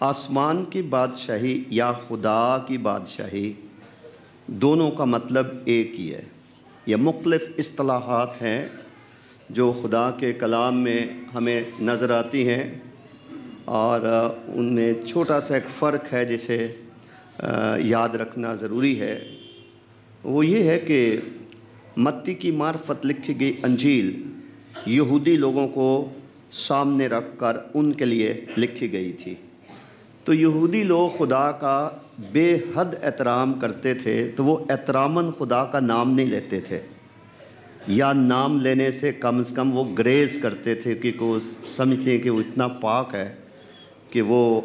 آسمان کی بادشاہی یا خدا کی بادشاہی دونوں کا مطلب ایک ہی ہے۔ یہ مختلف اصطلاحات ہیں جو خدا کے کلام میں ہمیں نظر آتی ہیں اور ان میں چھوٹا سا ایک فرق ہے جسے یاد رکھنا ضروری ہے۔ وہ یہ ہے کہ متی کی معرفت لکھی گئی انجیل یہودی لوگوں کو سامنے رکھ کر ان کے لیے لکھی گئی تھی۔ تو یہودی لوگ خدا کا بے حد احترام کرتے تھے تو وہ احتراماً خدا کا نام نہیں لیتے تھے۔ یا نام لینے سے کم از کم وہ گریز کرتے تھے کہ وہ سمجھتے ہیں کہ وہ اتنا پاک ہے کہ وہ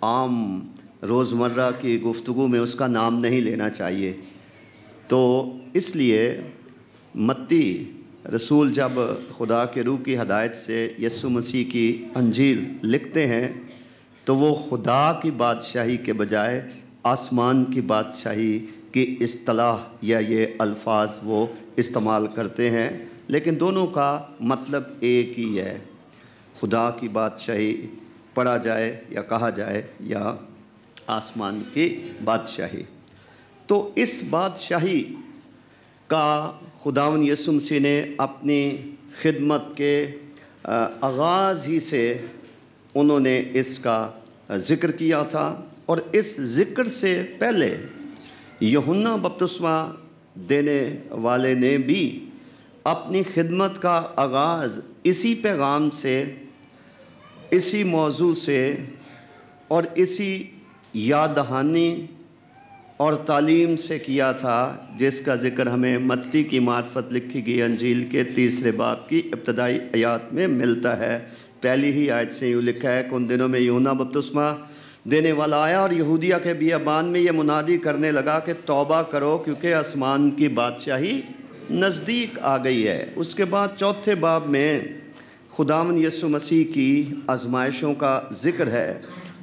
عام روزمرہ کی گفتگو میں اس کا نام نہیں لینا چاہیے۔ تو اس لیے متی رسول جب خدا کے روح کی ہدایت سے یسو مسیح کی انجیل لکھتے ہیں تو وہ خدا کی بادشاہی کے بجائے آسمان کی بادشاہی کی اصطلاح یا یہ الفاظ وہ استعمال کرتے ہیں۔ لیکن دونوں کا مطلب ایک ہی ہے۔ خدا کی بادشاہی پڑھا جائے یا کہا جائے یا آسمان کی بادشاہی۔ تو اس بادشاہی کا خداون یسمسی نے اپنی خدمت کے آغاز ہی سے انہوں نے اس کا ذکر کیا تھا اور اس ذکر سے پہلے یہنا بپتسمہ دینے والے نے بھی اپنی خدمت کا آغاز اسی پیغام سے، اسی موضوع سے اور اسی یاد دہانی اور تعلیم سے کیا تھا، جس کا ذکر ہمیں متی کی معرفت لکھی گئی انجیل کے تیسرے باپ کی ابتدائی آیات میں ملتا ہے۔ پہلی ہی آیت سے یوں لکھا ہے کہ ان دنوں میں یونا بپتسمہ دینے والا آیا اور یہودیہ کے بیابان میں یہ منادی کرنے لگا کہ توبہ کرو کیونکہ آسمان کی بادشاہی نزدیک آ گئی ہے۔ اس کے بعد چوتھے باب میں خداون یسو مسیح کی آزمائشوں کا ذکر ہے۔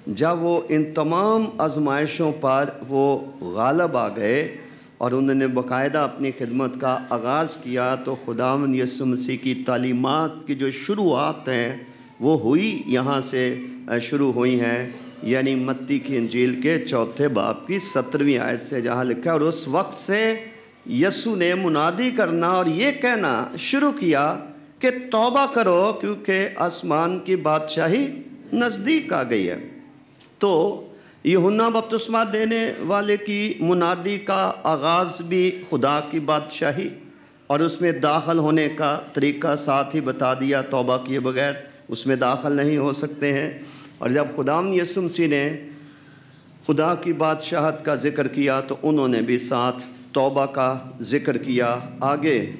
جب وہ ان تمام آزمائشوں پر وہ غالب آ گئے اور انہوں نے باقاعدہ اپنی خدمت کا آغاز کیا تو خداون یسو مسیح کی تعلیمات کی جو شروعات ہیں وہ ہوئی، یہاں سے شروع ہوئی ہیں۔ یعنی متی کی انجیل کے چوتھے باپ کی سترویں آیت سے جہاں لکھا اور اس وقت سے یسو نے منادی کرنا اور یہ کہنا شروع کیا کہ توبہ کرو کیونکہ آسمان کی بادشاہی نزدیک آ گئی ہے۔ تو یہنا بپتسمہ دینے والے کی منادی کا آغاز بھی خدا کی بادشاہی اور اس میں داخل ہونے کا طریقہ ساتھ ہی بتا دیا توبہ کیے بغیر۔ اس میں داخل نہیں ہو سکتے ہیں۔ اور جب خدام یسمسی نے خدا کی بادشاہت کا ذکر کیا تو انہوں نے بھی ساتھ توبہ کا ذکر کیا۔ آگے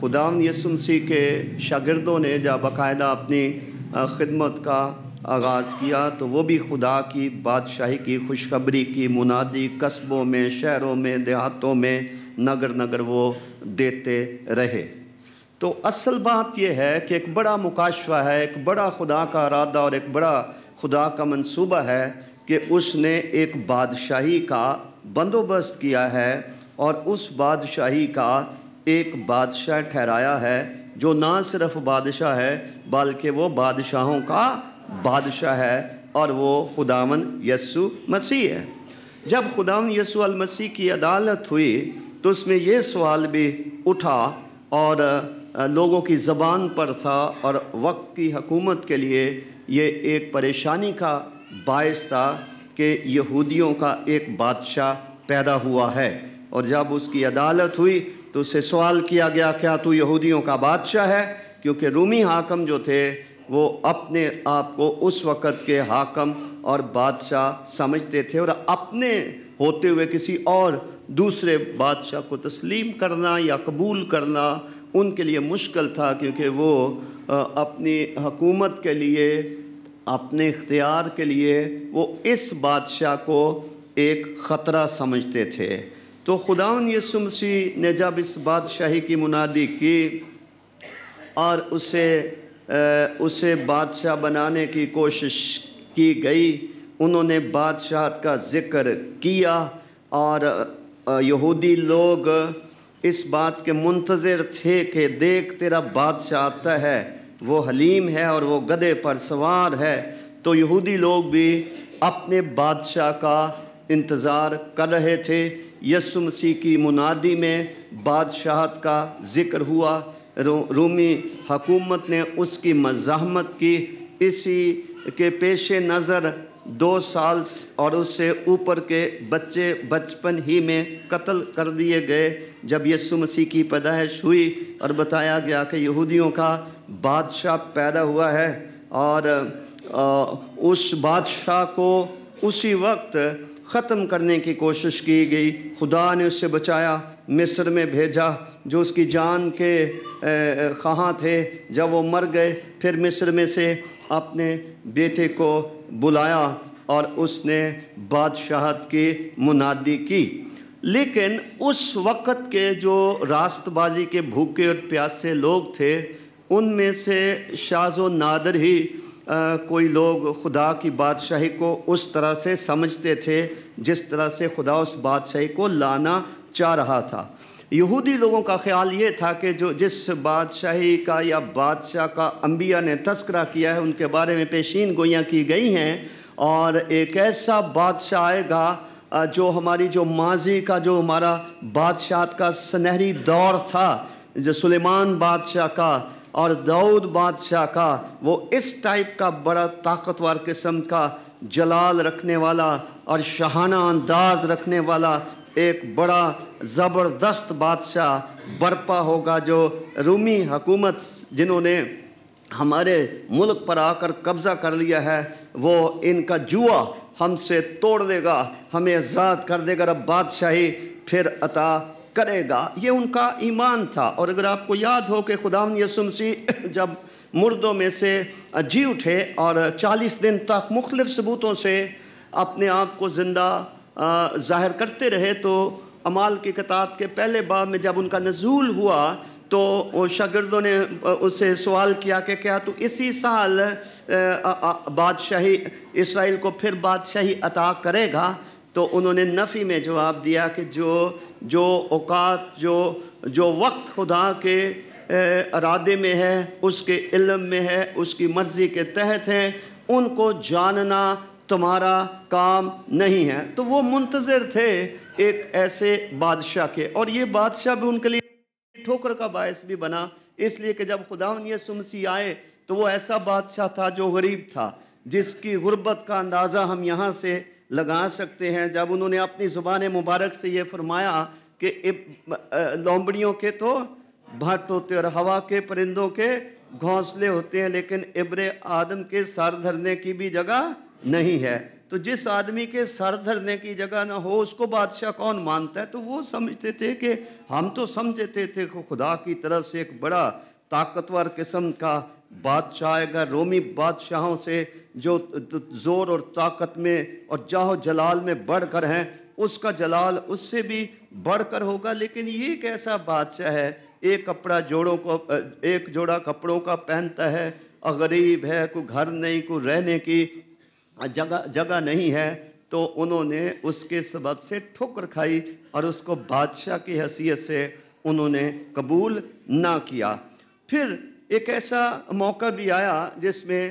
خدام یسمسی کے شاگردوں نے جب باقاعدہ اپنی خدمت کا آغاز کیا تو وہ بھی خدا کی بادشاہی کی خوشخبری کی منادی قصبوں میں، شہروں میں، دیہاتوں میں نگر نگر وہ دیتے رہے۔ تو اصل بات یہ ہے کہ ایک بڑا مکاشفہ ہے، ایک بڑا خدا کا ارادہ اور ایک بڑا خدا کا منصوبہ ہے کہ اس نے ایک بادشاہی کا بندوبست کیا ہے اور اس بادشاہی کا ایک بادشاہ ٹھہرایا ہے جو نہ صرف بادشاہ ہے بلکہ وہ بادشاہوں کا بادشاہ ہے اور وہ خداون یسو مسیح ہے۔ جب خداون یسو المسیح کی عدالت ہوئی تو اس میں یہ سوال بھی اٹھا اور لوگوں کی زبان پر تھا اور وقت کی حکومت کے لیے یہ ایک پریشانی کا باعث تھا کہ یہودیوں کا ایک بادشاہ پیدا ہوا ہے۔ اور جب اس کی عدالت ہوئی تو اسے سوال کیا گیا، کیا تو یہودیوں کا بادشاہ ہے؟ کیونکہ رومی حاکم جو تھے، وہ اپنے آپ کو اس وقت کے حاکم اور بادشاہ سمجھتے تھے اور اپنے ہوتے ہوئے کسی اور دوسرے بادشاہ کو تسلیم کرنا یا قبول کرنا ان کے لیے مشکل تھا کیونکہ وہ اپنی حکومت کے لیے، اپنے اختیار کے لیے وہ اس بادشاہ کو ایک خطرہ سمجھتے تھے۔ تو خداون یسو مسیح نے جب اس بادشاہی کی منادی کی اور اسے اسے بادشاہ بنانے کی کوشش کی گئی، انہوں نے بادشاہت کا ذکر کیا اور یہودی لوگ اس بات کے منتظر تھے کہ دیکھ تیرا بادشاہ آتا ہے، وہ حلیم ہے اور وہ گدے پر سوار ہے۔ تو یہودی لوگ بھی اپنے بادشاہ کا انتظار کر رہے تھے۔ یسو مسیح کی منادی میں بادشاہت کا ذکر ہوا۔ رومی حکومت نے اس کی مزاحمت کی۔ اسی کے پیش نظر دو سال اور اس سے اوپر کے بچے بچپن ہی میں قتل کر دیے گئے۔ جب یسو مسیح کی پیدائش ہوئی اور بتایا گیا کہ یہودیوں کا بادشاہ پیدا ہوا ہے اور اس بادشاہ کو اسی وقت ختم کرنے کی کوشش کی گئی۔ خدا نے اس سے بچایا، مصر میں بھیجا، جو اس کی جان کے خواہاں تھے۔ جب وہ مر گئے، پھر مصر میں سے اپنے بیٹے کو بلایا اور اس نے بادشاہت کی منادی کی۔ لیکن اس وقت کے جو راست بازی کے بھوکے اور پیاسے لوگ تھے، ان میں سے شاز و نادر ہی کوئی لوگ خدا کی بادشاہی کو اس طرح سے سمجھتے تھے جس طرح سے خدا اس بادشاہی کو لانا چاہ رہا تھا۔ یہودی لوگوں کا خیال یہ تھا کہ جو جس بادشاہی کا یا بادشاہ کا انبیاء نے تذکرہ کیا ہے، ان کے بارے میں پیشین گوئیاں کی گئی ہیں اور ایک ایسا بادشاہ آئے گا جو ہماری جو ماضی کا جو ہمارا بادشاہت کا سنہری دور تھا، جو سلیمان بادشاہ کا اور دعود بادشاہ کا، وہ اس ٹائپ کا بڑا طاقتور قسم کا جلال رکھنے والا اور شہانہ انداز رکھنے والا ایک بڑا زبردست بادشاہ برپا ہوگا جو رومی حکومت جنہوں نے ہمارے ملک پر آ کر قبضہ کر لیا ہے، وہ ان کا جوا ہم سے توڑ دے گا، ہمیں آزاد کر دے گا، رب بادشاہی پھر عطا کرے گا۔ یہ ان کا ایمان تھا۔ اور اگر آپ کو یاد ہو کہ خدا مسیح جب مردوں میں سے جی اٹھے اور چالیس دن تک مختلف ثبوتوں سے اپنے آپ کو زندہ ظاہر کرتے رہے، تو امال کی کتاب کے پہلے باب میں جب ان کا نزول ہوا، تو شاگردوں نے اسے سوال کیا کہ کیا تو اسی سال بادشاہی اسرائیل کو پھر بادشاہی عطا کرے گا، تو انہوں نے نفی میں جواب دیا کہ جو جو اوقات، جو جو وقت خدا کے ارادے میں ہے، اس کے علم میں ہے، اس کی مرضی کے تحت ہیں، ان کو جاننا تمہارا کام نہیں ہے۔ تو وہ منتظر تھے ایک ایسے بادشاہ کے۔ اور یہ بادشاہ بھی ان کے لیے ٹھوکر کا باعث بھی بنا۔ اس لیے کہ جب خدا سمسی آئے تو وہ ایسا بادشاہ تھا جو غریب تھا، جس کی غربت کا اندازہ ہم یہاں سے لگا سکتے ہیں۔ جب انہوں نے اپنی زبان مبارک سے یہ فرمایا کہ لومبڑیوں کے تو بھٹ ہوتے اور ہوا کے پرندوں کے گھونسلے ہوتے ہیں، لیکن ابر آدم کے سر دھرنے کی بھی جگہ نہیں ہے۔ تو جس آدمی کے سر دھرنے کی جگہ نہ ہو، اس کو بادشاہ کون مانتا ہے؟ تو وہ سمجھتے تھے کہ ہم تو سمجھتے تھے کہ خدا کی طرف سے ایک بڑا طاقتور قسم کا بادشاہ آئے گا، رومی بادشاہوں سے جو زور اور طاقت میں اور جاہ جلال میں بڑھ کر ہیں، اس کا جلال اس سے بھی بڑھ کر ہوگا۔ لیکن یہ ایک ایسا بادشاہ ہے، ایک کپڑا جوڑوں کو، ایک جوڑا کپڑوں کا پہنتا ہے۔ غریب ہے، کوئی گھر نہیں، کوئی رہنے کی جگہ جگہ نہیں ہے۔ تو انہوں نے اس کے سبب سے ٹھوکر کھائی اور اس کو بادشاہ کی حیثیت سے انہوں نے قبول نہ کیا۔ پھر ایک ایسا موقع بھی آیا جس میں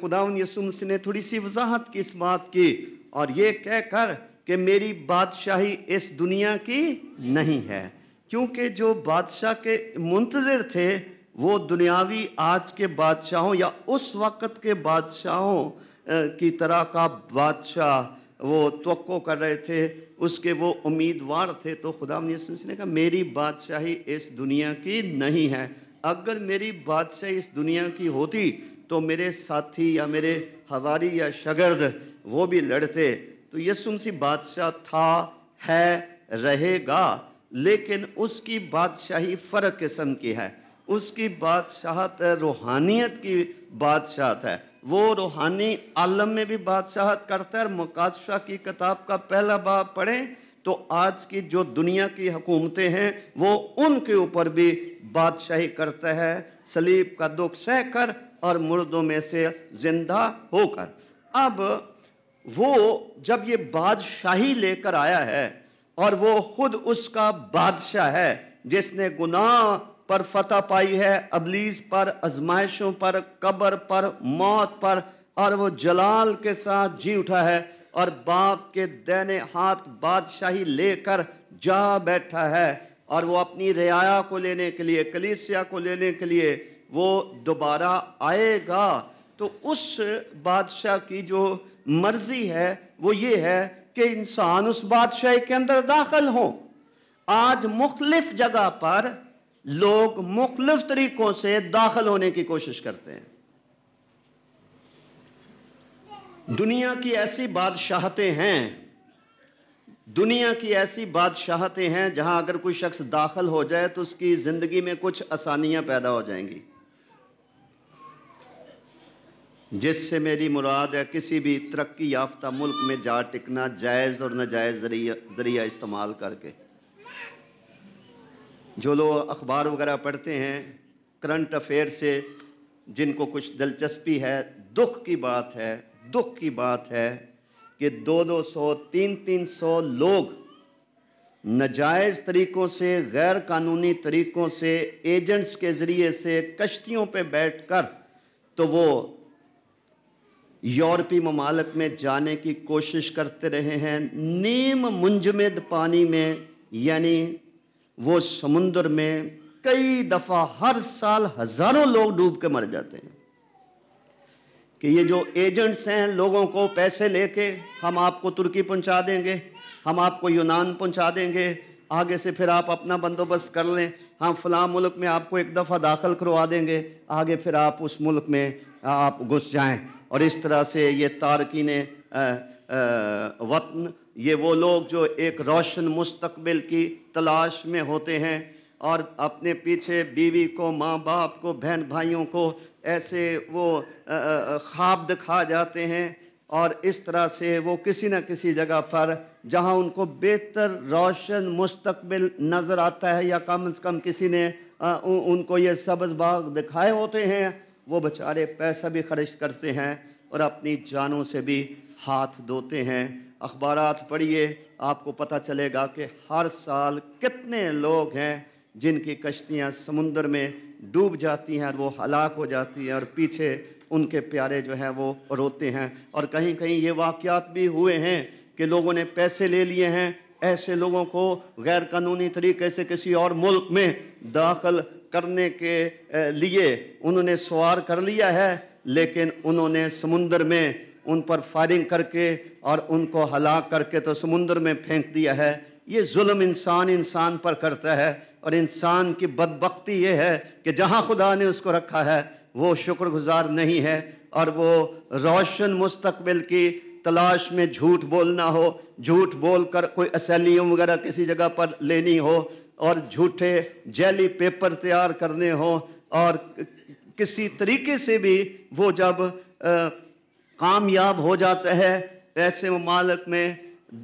خدا یسومس نے تھوڑی سی وضاحت کی اس بات کی اور یہ کہہ کر کہ میری بادشاہی اس دنیا کی نہیں ہے۔ کیونکہ جو بادشاہ کے منتظر تھے، وہ دنیاوی آج کے بادشاہوں یا اس وقت کے بادشاہوں کی طرح کا بادشاہ وہ توقع کر رہے تھے، اس کے وہ امیدوار تھے۔ تو خدا نے کہا، میری بادشاہی اس دنیا کی نہیں ہے۔ اگر میری بادشاہی اس دنیا کی ہوتی تو میرے ساتھی یا میرے ہواری یا شگرد وہ بھی لڑتے۔ تو یسوع سی بادشاہ تھا، ہے، رہے گا، لیکن اس کی بادشاہی فرق قسم کی ہے۔ اس کی بادشاہت روحانیت کی بادشاہت ہے۔ وہ روحانی عالم میں بھی بادشاہت کرتا ہے۔ اور مقادشہ کی کتاب کا پہلا باب پڑھیں تو آج کی جو دنیا کی حکومتیں ہیں وہ ان کے اوپر بھی بادشاہی کرتا ہے سلیب کا دکھ سہ کر اور مردوں میں سے زندہ ہو کر۔ اب وہ جب یہ بادشاہی لے کر آیا ہے اور وہ خود اس کا بادشاہ ہے جس نے گناہ پر فتح پائی ہے، ابلیس پر، ازمائشوں پر، قبر پر، موت پر، اور وہ جلال کے ساتھ جی اٹھا ہے اور باپ کے دینے ہاتھ بادشاہی لے کر جا بیٹھا ہے۔ اور وہ اپنی رعایا کو لینے کے لیے، کلیسیا کو لینے کے لیے وہ دوبارہ آئے گا۔ تو اس بادشاہ کی جو مرضی ہے، وہ یہ ہے کہ انسان اس بادشاہی کے اندر داخل ہوں۔ آج مختلف جگہ پر لوگ مختلف طریقوں سے داخل ہونے کی کوشش کرتے ہیں۔ دنیا کی ایسی بادشاہتیں ہیں دنیا کی ایسی بادشاہتیں ہیں جہاں اگر کوئی شخص داخل ہو جائے تو اس کی زندگی میں کچھ آسانیاں پیدا ہو جائیں گی۔ جس سے میری مراد ہے کسی بھی ترقی یافتہ ملک میں جا ٹکنا جائز اور ناجائز ذریعہ ذریعہ استعمال کر کے۔ جو لوگ اخبار وغیرہ پڑھتے ہیں، کرنٹ افیئر سے جن کو کچھ دلچسپی ہے، دکھ کی بات ہے، دکھ کی بات ہے کہ دو دو سو، تین تین سو لوگ نجائز طریقوں سے، غیر قانونی طریقوں سے، ایجنٹس کے ذریعے سے کشتیوں پہ بیٹھ کر تو وہ یورپی ممالک میں جانے کی کوشش کرتے رہے ہیں۔ نیم منجمد پانی میں یعنی وہ سمندر میں کئی دفعہ ہر سال ہزاروں لوگ ڈوب کے مر جاتے ہیں۔ کہ یہ جو ایجنٹس ہیں لوگوں کو پیسے لے کے ہم آپ کو ترکی پہنچا دیں گے، ہم آپ کو یونان پہنچا دیں گے، آگے سے پھر آپ اپنا بندوبست کر لیں ہم فلاں ملک میں آپ کو ایک دفعہ داخل کروا دیں گے، آگے پھر آپ اس ملک میں آپ گھس جائیں۔ اور اس طرح سے یہ تارکین وطن، یہ وہ لوگ جو ایک روشن مستقبل کی تلاش میں ہوتے ہیں۔ اور اپنے پیچھے بیوی کو، ماں باپ کو، بہن بھائیوں کو ایسے وہ خواب دکھا جاتے ہیں اور اس طرح سے وہ کسی نہ کسی جگہ پر جہاں ان کو بہتر روشن، مستقبل نظر آتا ہے یا کم از کم کسی نے ان کو یہ سبز باغ دکھائے ہوتے ہیں، وہ بچارے پیسہ بھی خرچ کرتے ہیں اور اپنی جانوں سے بھی ہاتھ دھوتے ہیں۔ اخبارات پڑھیے، آپ کو پتہ چلے گا کہ ہر سال کتنے لوگ ہیں جن کی کشتیاں سمندر میں ڈوب جاتی ہیں اور وہ ہلاک ہو جاتی ہیں اور پیچھے ان کے پیارے جو ہیں وہ روتے ہیں۔ اور کہیں کہیں یہ واقعات بھی ہوئے ہیں کہ لوگوں نے پیسے لے لیے ہیں۔ ایسے لوگوں کو غیر قانونی طریقے سے کسی اور ملک میں داخل کرنے کے لیے انہوں نے سوار کر لیا ہے۔ لیکن انہوں نے سمندر میں ان پر فائرنگ کر کے اور ان کو ہلاک کر کے تو سمندر میں پھینک دیا ہے۔ یہ ظلم انسان انسان پر کرتا ہے۔ اور انسان کی بدبختی یہ ہے کہ جہاں خدا نے اس کو رکھا ہے، وہ شکر گزار نہیں ہے اور وہ روشن مستقبل کی تلاش میں جھوٹ بولنا ہو، جھوٹ بول کر کوئی اسیلیوں وغیرہ کسی جگہ پر لینی ہو اور جھوٹے جیلی پیپر تیار کرنے ہو اور کسی طریقے سے بھی وہ جب کامیاب ہو جاتا ہے، ایسے ممالک میں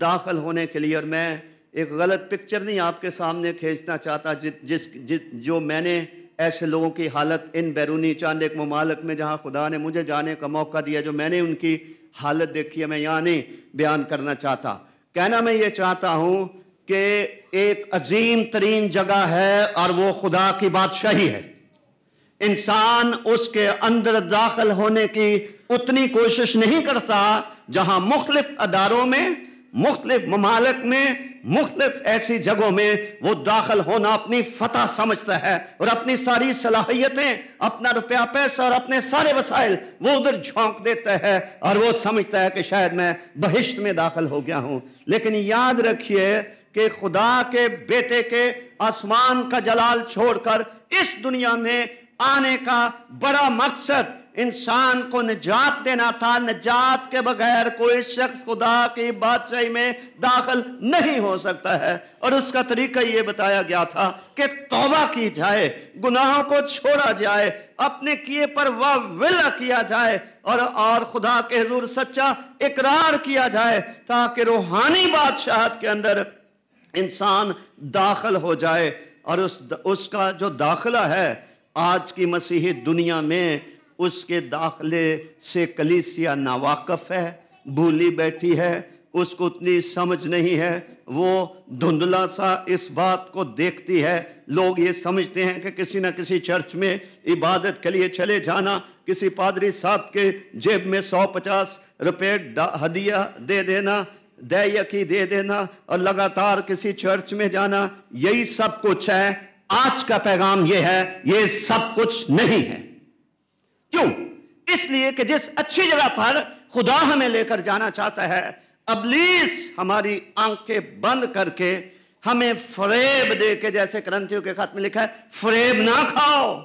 داخل ہونے کے لیے اور میں ایک غلط پکچر نہیں آپ کے سامنے کھینچنا چاہتا، جس جس جو میں نے ایسے لوگوں کی حالت ان بیرونی چاند ایک ممالک میں جہاں خدا نے مجھے جانے کا موقع دیا، جو میں نے ان کی حالت دیکھی ہے، میں یہاں نہیں بیان کرنا چاہتا۔ کہنا میں یہ چاہتا ہوں کہ ایک عظیم ترین جگہ ہے اور وہ خدا کی بادشاہی ہے۔ انسان اس کے اندر داخل ہونے کی اتنی کوشش نہیں کرتا جہاں مختلف اداروں میں مختلف ممالک میں، مختلف ایسی جگہوں میں وہ داخل ہونا اپنی فتح سمجھتا ہے اور اپنی ساری صلاحیتیں، اپنا روپیہ پیسہ اور اپنے سارے وسائل وہ ادھر جھونک دیتا ہے اور وہ سمجھتا ہے کہ شاید میں بہشت میں داخل ہو گیا ہوں۔ لیکن یاد رکھیے کہ خدا کے بیٹے کے آسمان کا جلال چھوڑ کر اس دنیا میں آنے کا بڑا مقصد انسان کو نجات دینا تھا، نجات کے بغیر کوئی شخص خدا کی بادشاہی میں داخل نہیں ہو سکتا ہے۔ اور اس کا طریقہ یہ بتایا گیا تھا کہ توبہ کی جائے، گناہوں کو چھوڑا جائے، اپنے کیے پر ولا کیا جائے، اور اور خدا کے حضور سچا اقرار کیا جائے تاکہ روحانی بادشاہت کے اندر انسان داخل ہو جائے۔ اور اس اس کا جو داخلہ ہے، آج کی مسیحی دنیا میں اس کے داخلے سے کلیسیا ناواقف ہے، بھولی بیٹھی ہے، اس کو اتنی سمجھ نہیں ہے، وہ دھندلا سا اس بات کو دیکھتی ہے۔ لوگ یہ سمجھتے ہیں کہ کسی نہ کسی چرچ میں عبادت کے لیے چلے جانا، کسی پادری صاحب کے جیب میں سو پچاس روپے ہدیہ دے دینا دے یقی دے دینا اور لگاتار کسی چرچ میں جانا۔ یہی سب کچھ ہے۔ آج کا پیغام یہ ہے، یہ سب کچھ نہیں ہے۔ کیوں؟ اس لیے کہ جس اچھی جگہ پر خدا ہمیں لے کر جانا چاہتا ہے، ابلیس ہماری آنکھیں بند کر کے ہمیں فریب دے کے، جیسے کرنتیوں کے خط میں لکھا ہے، فریب نہ کھاؤ،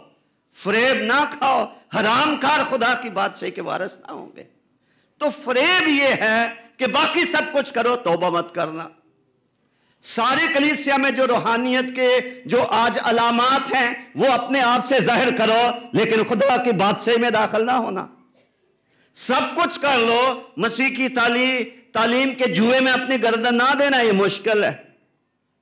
فریب نہ کھاؤ، حرام کار خدا کی بات سے کہ وارث نہ ہوں گے۔ تو فریب یہ ہے کہ باقی سب کچھ کرو، توبہ مت کرنا۔ ساری کلیسیا میں جو روحانیت کے جو آج علامات ہیں، وہ اپنے آپ سے ظاہر کرو، لیکن خدا کی بادشاہی میں داخل نہ ہونا۔ سب کچھ کر لو، مسیح کی تعلیم تعلیم کے جوئے میں اپنی گردن نہ دینا، یہ مشکل ہے۔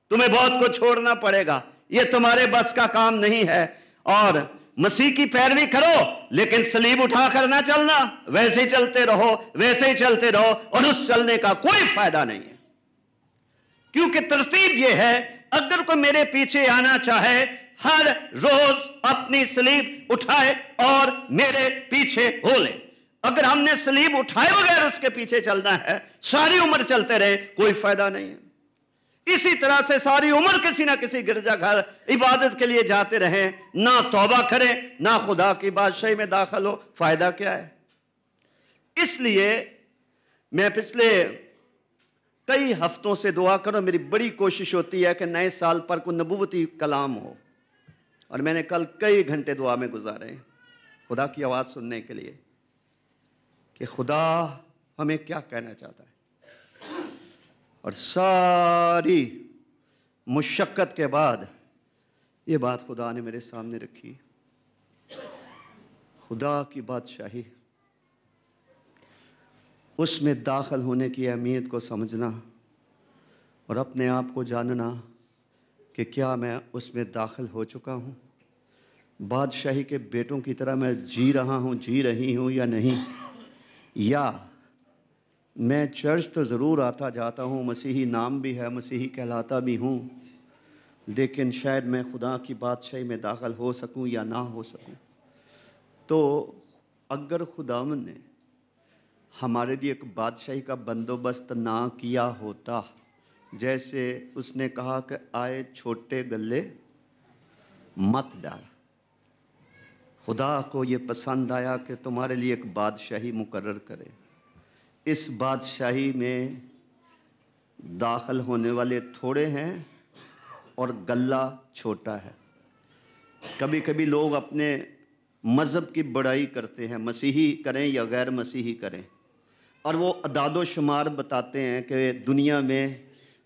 تمہیں بہت کچھ چھوڑنا پڑے گا۔ یہ تمہارے بس کا کام نہیں ہے۔ اور مسیح کی پیروی کرو، لیکن سلیب اٹھا کر نہ چلنا۔ ویسے ہی چلتے رہو، ویسے ہی چلتے رہو، اور اس چلنے کا کوئی فائدہ نہیں ہے۔ کیونکہ ترتیب یہ ہے، اگر کوئی میرے پیچھے آنا چاہے، ہر روز اپنی سلیب اٹھائے اور میرے پیچھے ہو لے۔ اگر ہم نے سلیب اٹھائے بغیر اس کے پیچھے چلنا ہے، ساری عمر چلتے رہے، کوئی فائدہ نہیں ہے۔ اسی طرح سے ساری عمر کسی نہ کسی گرجا گھر عبادت کے لیے جاتے رہیں، نہ توبہ کریں، نہ خدا کی بادشاہی میں داخل ہو، فائدہ کیا ہے؟ اس لیے میں پچھلے کئی ہفتوں سے دعا کرو، میری بڑی کوشش ہوتی ہے کہ نئے سال پر کوئی نبوتی کلام ہو۔ اور میں نے کل کئی گھنٹے دعا میں گزارے ہیں خدا کی آواز سننے کے لیے کہ خدا ہمیں کیا کہنا چاہتا ہے۔ اور ساری مشقت کے بعد یہ بات خدا نے میرے سامنے رکھی۔ خدا کی بادشاہی اس میں داخل ہونے کی اہمیت کو سمجھنا اور اپنے آپ کو جاننا کہ کیا میں اس میں داخل ہو چکا ہوں۔ بادشاہی کے بیٹوں کی طرح میں جی رہا ہوں جی رہی ہوں یا نہیں؟ یا میں چرچ تو ضرور آتا جاتا ہوں، مسیحی نام بھی ہے، مسیحی کہلاتا بھی ہوں، لیکن شاید میں خدا کی بادشاہی میں داخل ہو سکوں یا نہ ہو سکوں۔ تو اگر خدا نے ہمارے لیے ایک بادشاہی کا بندوبست نہ کیا ہوتا۔ جیسے اس نے کہا کہ آئے چھوٹے گلے مت ڈال۔ خدا کو یہ پسند آیا کہ تمہارے لیے ایک بادشاہی مقرر کرے۔ اس بادشاہی میں داخل ہونے والے تھوڑے ہیں اور گلہ چھوٹا ہے۔ کبھی کبھی لوگ اپنے مذہب کی بڑائی کرتے ہیں۔ مسیحی کریں یا غیر مسیحی کریں۔ اور وہ اداد و شمار بتاتے ہیں کہ دنیا میں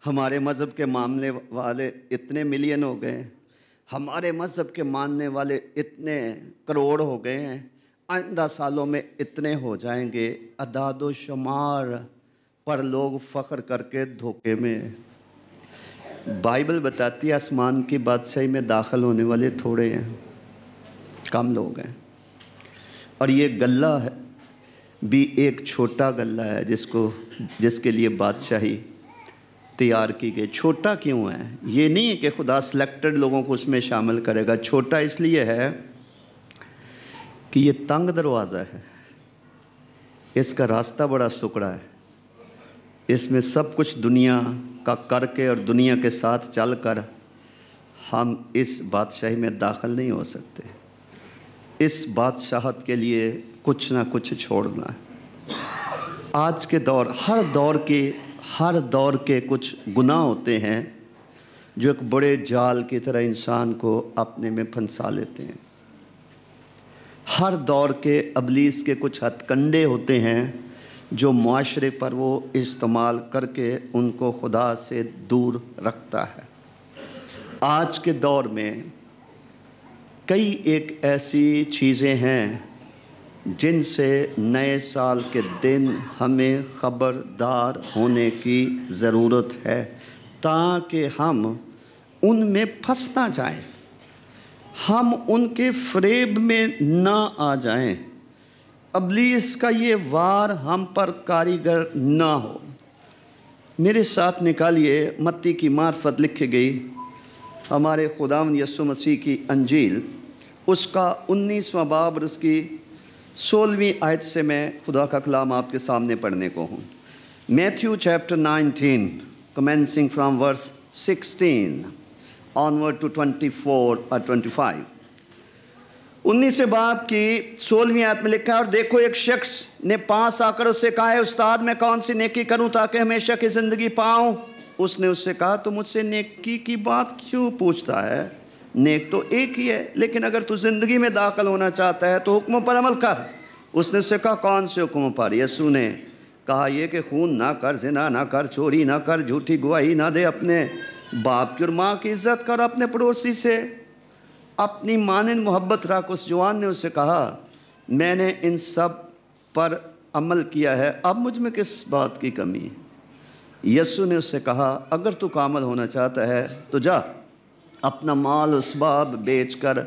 ہمارے مذہب کے معاملے والے اتنے ملین ہو گئے ہیں، ہمارے مذہب کے ماننے والے اتنے کروڑ ہو گئے ہیں، آئندہ سالوں میں اتنے ہو جائیں گے۔ اداد و شمار پر لوگ فخر کر کے دھوکے میں بائبل بتاتی ہے آسمان کی بادشاہی میں داخل ہونے والے تھوڑے ہیں، کم لوگ ہیں۔ اور یہ گلہ ہے بھی ایک چھوٹا گلہ ہے جس کو جس کے لیے بادشاہی تیار کی گئی۔ چھوٹا کیوں ہے؟ یہ نہیں ہے کہ خدا سلیکٹڈ لوگوں کو اس میں شامل کرے گا۔ چھوٹا اس لیے ہے کہ یہ تنگ دروازہ ہے۔ اس کا راستہ بڑا سکڑا ہے۔ اس میں سب کچھ دنیا کا کر کے اور دنیا کے ساتھ چل کر ہم اس بادشاہی میں داخل نہیں ہو سکتے۔ اس بادشاہت کے لیے کچھ نہ کچھ چھوڑنا ہے۔ آج کے دور، ہر دور کے، ہر دور کے کچھ گناہ ہوتے ہیں جو ایک بڑے جال کی طرح انسان کو اپنے میں پھنسا لیتے ہیں۔ ہر دور کے ابلیس کے کچھ ہتھ کنڈے ہوتے ہیں جو معاشرے پر وہ استعمال کر کے ان کو خدا سے دور رکھتا ہے۔ آج کے دور میں کئی ایک ایسی چیزیں ہیں جن سے نئے سال کے دن ہمیں خبردار ہونے کی ضرورت ہے، تاکہ ہم ان میں پھنس نہ جائیں۔ ہم ان کے فریب میں نہ آ جائیں۔ ابلیس کا یہ وار ہم پر کاریگر نہ ہو۔ میرے ساتھ نکالیے متی کی معرفت لکھی گئی۔ ہمارے خداون یسو مسیح کی انجیل، اس کا انیسواں باب اور اس کی سولہویں آیت سے میں خدا کا کلام آپ کے سامنے پڑھنے کو ہوں۔ Matthew chapter nineteen commencing from verse sixteen onward to twenty four اور ٹوینٹی فائیو انیس باپ کی سولہویں آیت میں لکھا ہے، اور دیکھو ایک شخص نے پاس آ کر اس سے کہا ہے استاد، میں کون سی نیکی کروں تاکہ ہمیشہ کی زندگی پاؤں؟ اس نے اس سے کہا، تو مجھ سے نیکی کی بات کیوں پوچھتا ہے؟ نیک تو ایک ہی ہے، لیکن اگر تو زندگی میں داخل ہونا چاہتا ہے تو حکموں پر عمل کر۔ اس نے اس سے کہا کون سے حکموں پر؟ یسو نے کہا یہ کہ خون نہ کر، زنا نہ کر، چوری نہ کر، جھوٹی گواہی نہ دے، اپنے باپ کی اور ماں کی عزت کر اپنے پڑوسی سے۔ اپنی مانند محبت رکھ۔ اس جوان نے اس سے کہا، میں نے ان سب پر عمل کیا ہے، اب مجھ میں کس بات کی کمی؟ ہے یسو نے اس سے کہا، اگر تو کامل ہونا چاہتا ہے تو جا۔ اپنا مال اسباب بیچ کر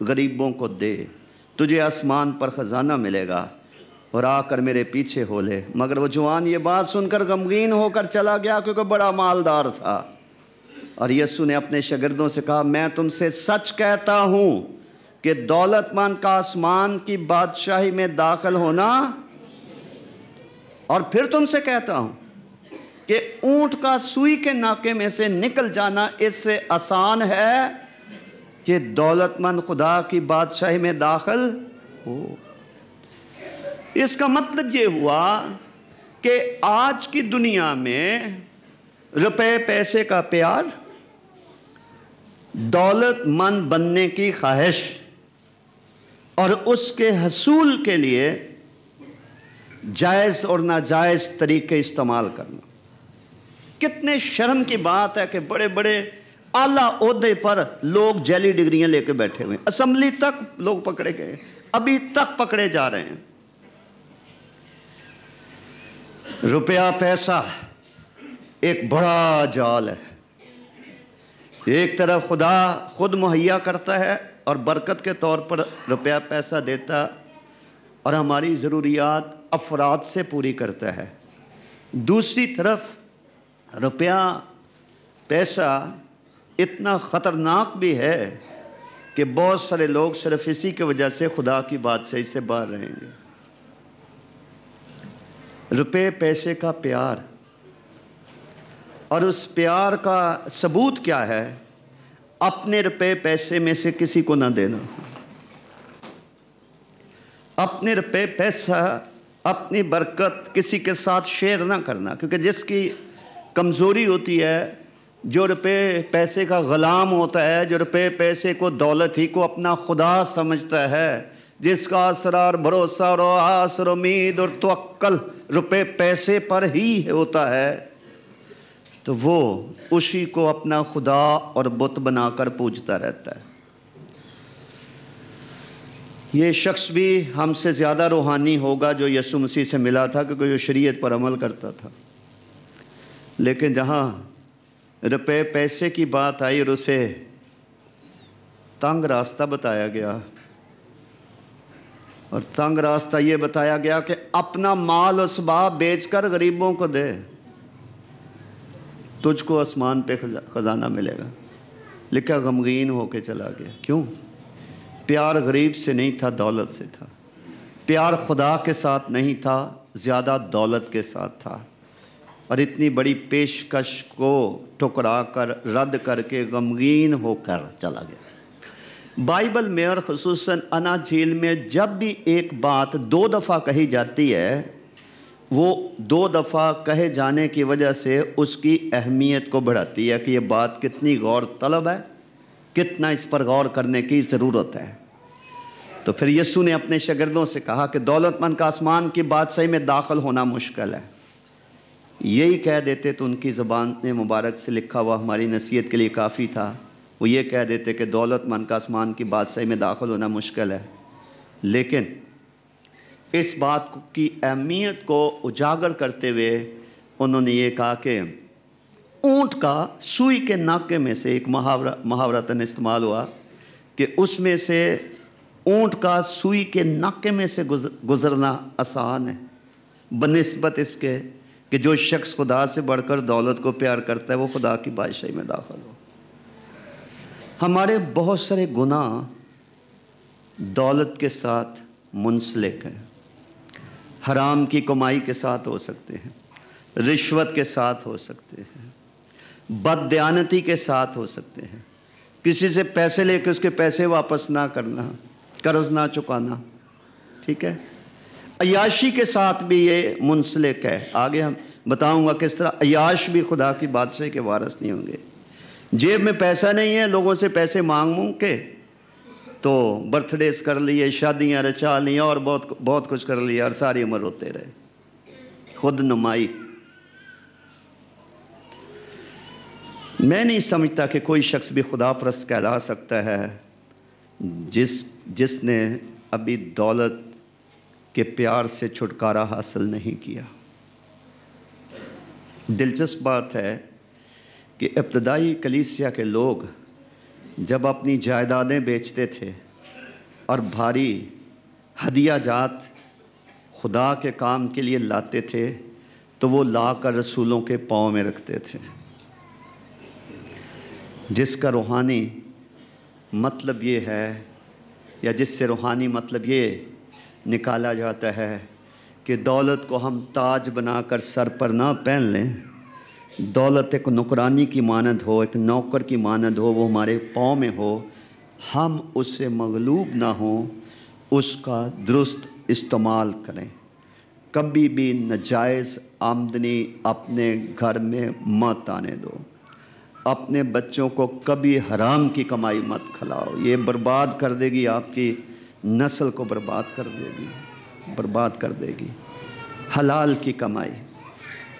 غریبوں کو دے۔ تجھے آسمان پر خزانہ ملے گا اور آ کر میرے پیچھے ہو لے۔ مگر وہ جوان یہ بات سن کر غمگین ہو کر چلا گیا کیونکہ بڑا مالدار تھا۔ اور یسو نے اپنے شاگردوں سے کہا، میں تم سے سچ کہتا ہوں کہ دولت مند کا آسمان کی بادشاہی میں داخل ہونا اور پھر تم سے کہتا ہوں۔ کہ اونٹ کا سوئی کے ناکے میں سے نکل جانا اس سے آسان ہے کہ دولت مند خدا کی بادشاہی میں داخل ہو۔ اس کا مطلب یہ ہوا کہ آج کی دنیا میں روپے پیسے کا پیار، دولت مند بننے کی خواہش، اور اس کے حصول کے لیے جائز اور ناجائز طریقے استعمال کرنا۔ کتنے شرم کی بات ہے کہ بڑے بڑے اعلیٰ عہدے پر لوگ جیلی ڈگریاں لے کے بیٹھے ہوئے ہیں۔ اسمبلی تک لوگ پکڑے گئے ابھی تک پکڑے جا رہے ہیں۔ روپیہ پیسہ ایک بڑا جال ہے۔ ایک طرف خدا خود مہیا کرتا ہے اور برکت کے طور پر روپیہ پیسہ دیتا اور ہماری ضروریات افراد سے پوری کرتا ہے۔ دوسری طرف روپیہ، پیسہ اتنا خطرناک بھی ہے کہ بہت سارے لوگ صرف اسی کی وجہ سے خدا کی بات سے سے باہر رہیں گے۔ روپے، پیسے کا پیار۔ اور اس پیار کا ثبوت کیا ہے؟ اپنے روپے، پیسے میں سے کسی کو نہ دینا۔ اپنے روپے، پیسہ، اپنی برکت کسی کے ساتھ شیئر نہ کرنا۔ کیونکہ جس کی کمزوری ہوتی ہے، جو روپے پیسے کا غلام ہوتا ہے، جو روپے پیسے کو دولت ہی کو اپنا خدا سمجھتا ہے، جس کا اسرار بھروسہ اور آسر امید اور توکل روپے پیسے پر ہی ہوتا ہے، تو وہ اسی کو اپنا خدا اور بت بنا کر پوجتا رہتا ہے۔ یہ شخص بھی ہم سے زیادہ روحانی ہوگا جو یسو مسیح سے ملا تھا، کیونکہ جو شریعت پر عمل کرتا تھا۔ لیکن جہاں روپے پیسے کی بات آئی اور اسے تنگ راستہ بتایا گیا، اور تنگ راستہ یہ بتایا گیا کہ اپنا مال اسباب بیچ کر غریبوں کو دے، تجھ کو آسمان پہ خزانہ ملے گا۔ لکھا غمگین ہو کے چلا گیا۔ کیوں؟ پیار غریب سے نہیں تھا، دولت سے تھا۔ پیار خدا کے ساتھ نہیں تھا، زیادہ دولت کے ساتھ تھا۔ اور اتنی بڑی پیشکش کو ٹکرا کر رد کر کے غمگین ہو کر چلا گیا۔ بائبل میں اور خصوصاً انا جھیل میں جب بھی ایک بات دو دفعہ کہی جاتی ہے، وہ دو دفعہ کہے جانے کی وجہ سے اس کی اہمیت کو بڑھاتی ہے کہ یہ بات کتنی غور طلب ہے، کتنا اس پر غور کرنے کی ضرورت ہے۔ تو پھر یسو نے اپنے شاگردوں سے کہا کہ دولت مند کا آسمان کی بادشاہی میں داخل ہونا مشکل ہے۔ یہی کہہ دیتے تو ان کی زبان نے مبارک سے لکھا ہوا ہماری نصیحت کے لیے کافی تھا۔ وہ یہ کہہ دیتے کہ دولت مند کا آسمان کی بادشاہی میں داخل ہونا مشکل ہے۔ لیکن اس بات کی اہمیت کو اجاگر کرتے ہوئے انہوں نے یہ کہا کہ اونٹ کا سوئی کے ناکے میں سے ایک محاورہ محاورتاً استعمال ہوا کہ اس میں سے اونٹ کا سوئی کے ناکے میں سے گزرنا آسان ہے۔ بنسبت اس کے کہ جو شخص خدا سے بڑھ کر دولت کو پیار کرتا ہے، وہ خدا کی بادشاہی میں داخل ہو۔ ہمارے بہت سارے گناہ دولت کے ساتھ منسلک ہیں۔ حرام کی کمائی کے ساتھ ہو سکتے ہیں۔ رشوت کے ساتھ ہو سکتے ہیں۔ بد دیانتی کے ساتھ ہو سکتے ہیں۔ کسی سے پیسے لے کے اس کے پیسے واپس نہ کرنا، قرض نہ چکانا، ٹھیک ہے؟ عیاشی کے ساتھ بھی یہ منسلک ہے۔ آگے ہم بتاؤں گا کس طرح عیاش بھی خدا کی بادشاہ کے وارث نہیں ہوں گے۔ جیب میں پیسہ نہیں ہے، لوگوں سے پیسے مانگ مونگ کے تو برتھ ڈیز کر لیے، شادیاں رچا لی اور بہت بہت کچھ کر لیا اور ساری عمر ہوتے رہے۔ خود نمائی۔ میں نہیں سمجھتا کہ کوئی شخص بھی خدا پرست کہلا سکتا ہے۔ جس جس نے ابھی دولت کے پیار سے چھٹکارا حاصل نہیں کیا۔ دلچسپ بات ہے کہ ابتدائی کلیسیا کے لوگ جب اپنی جائیدادیں بیچتے تھے اور بھاری ہدیہ جات خدا کے کام کے لیے لاتے تھے، تو وہ لا کر رسولوں کے پاؤں میں رکھتے تھے۔ جس کا روحانی مطلب یہ ہے یا جس سے روحانی مطلب یہ نکالا جاتا ہے کہ دولت کو ہم تاج بنا کر سر پر نہ پہن لیں۔ دولت ایک نکرانی کی مانند ہو، ایک نوکر کی مانند ہو، وہ ہمارے پاؤں میں ہو۔ ہم اس سے مغلوب نہ ہوں، اس کا درست استعمال کریں۔ کبھی بھی نجائز آمدنی اپنے گھر میں مت آنے دو۔ اپنے بچوں کو کبھی حرام کی کمائی مت کھلاؤ۔ یہ برباد کر دے گی آپ کی نسل کو برباد کر دے گی، برباد کر دے گی۔ حلال کی کمائی،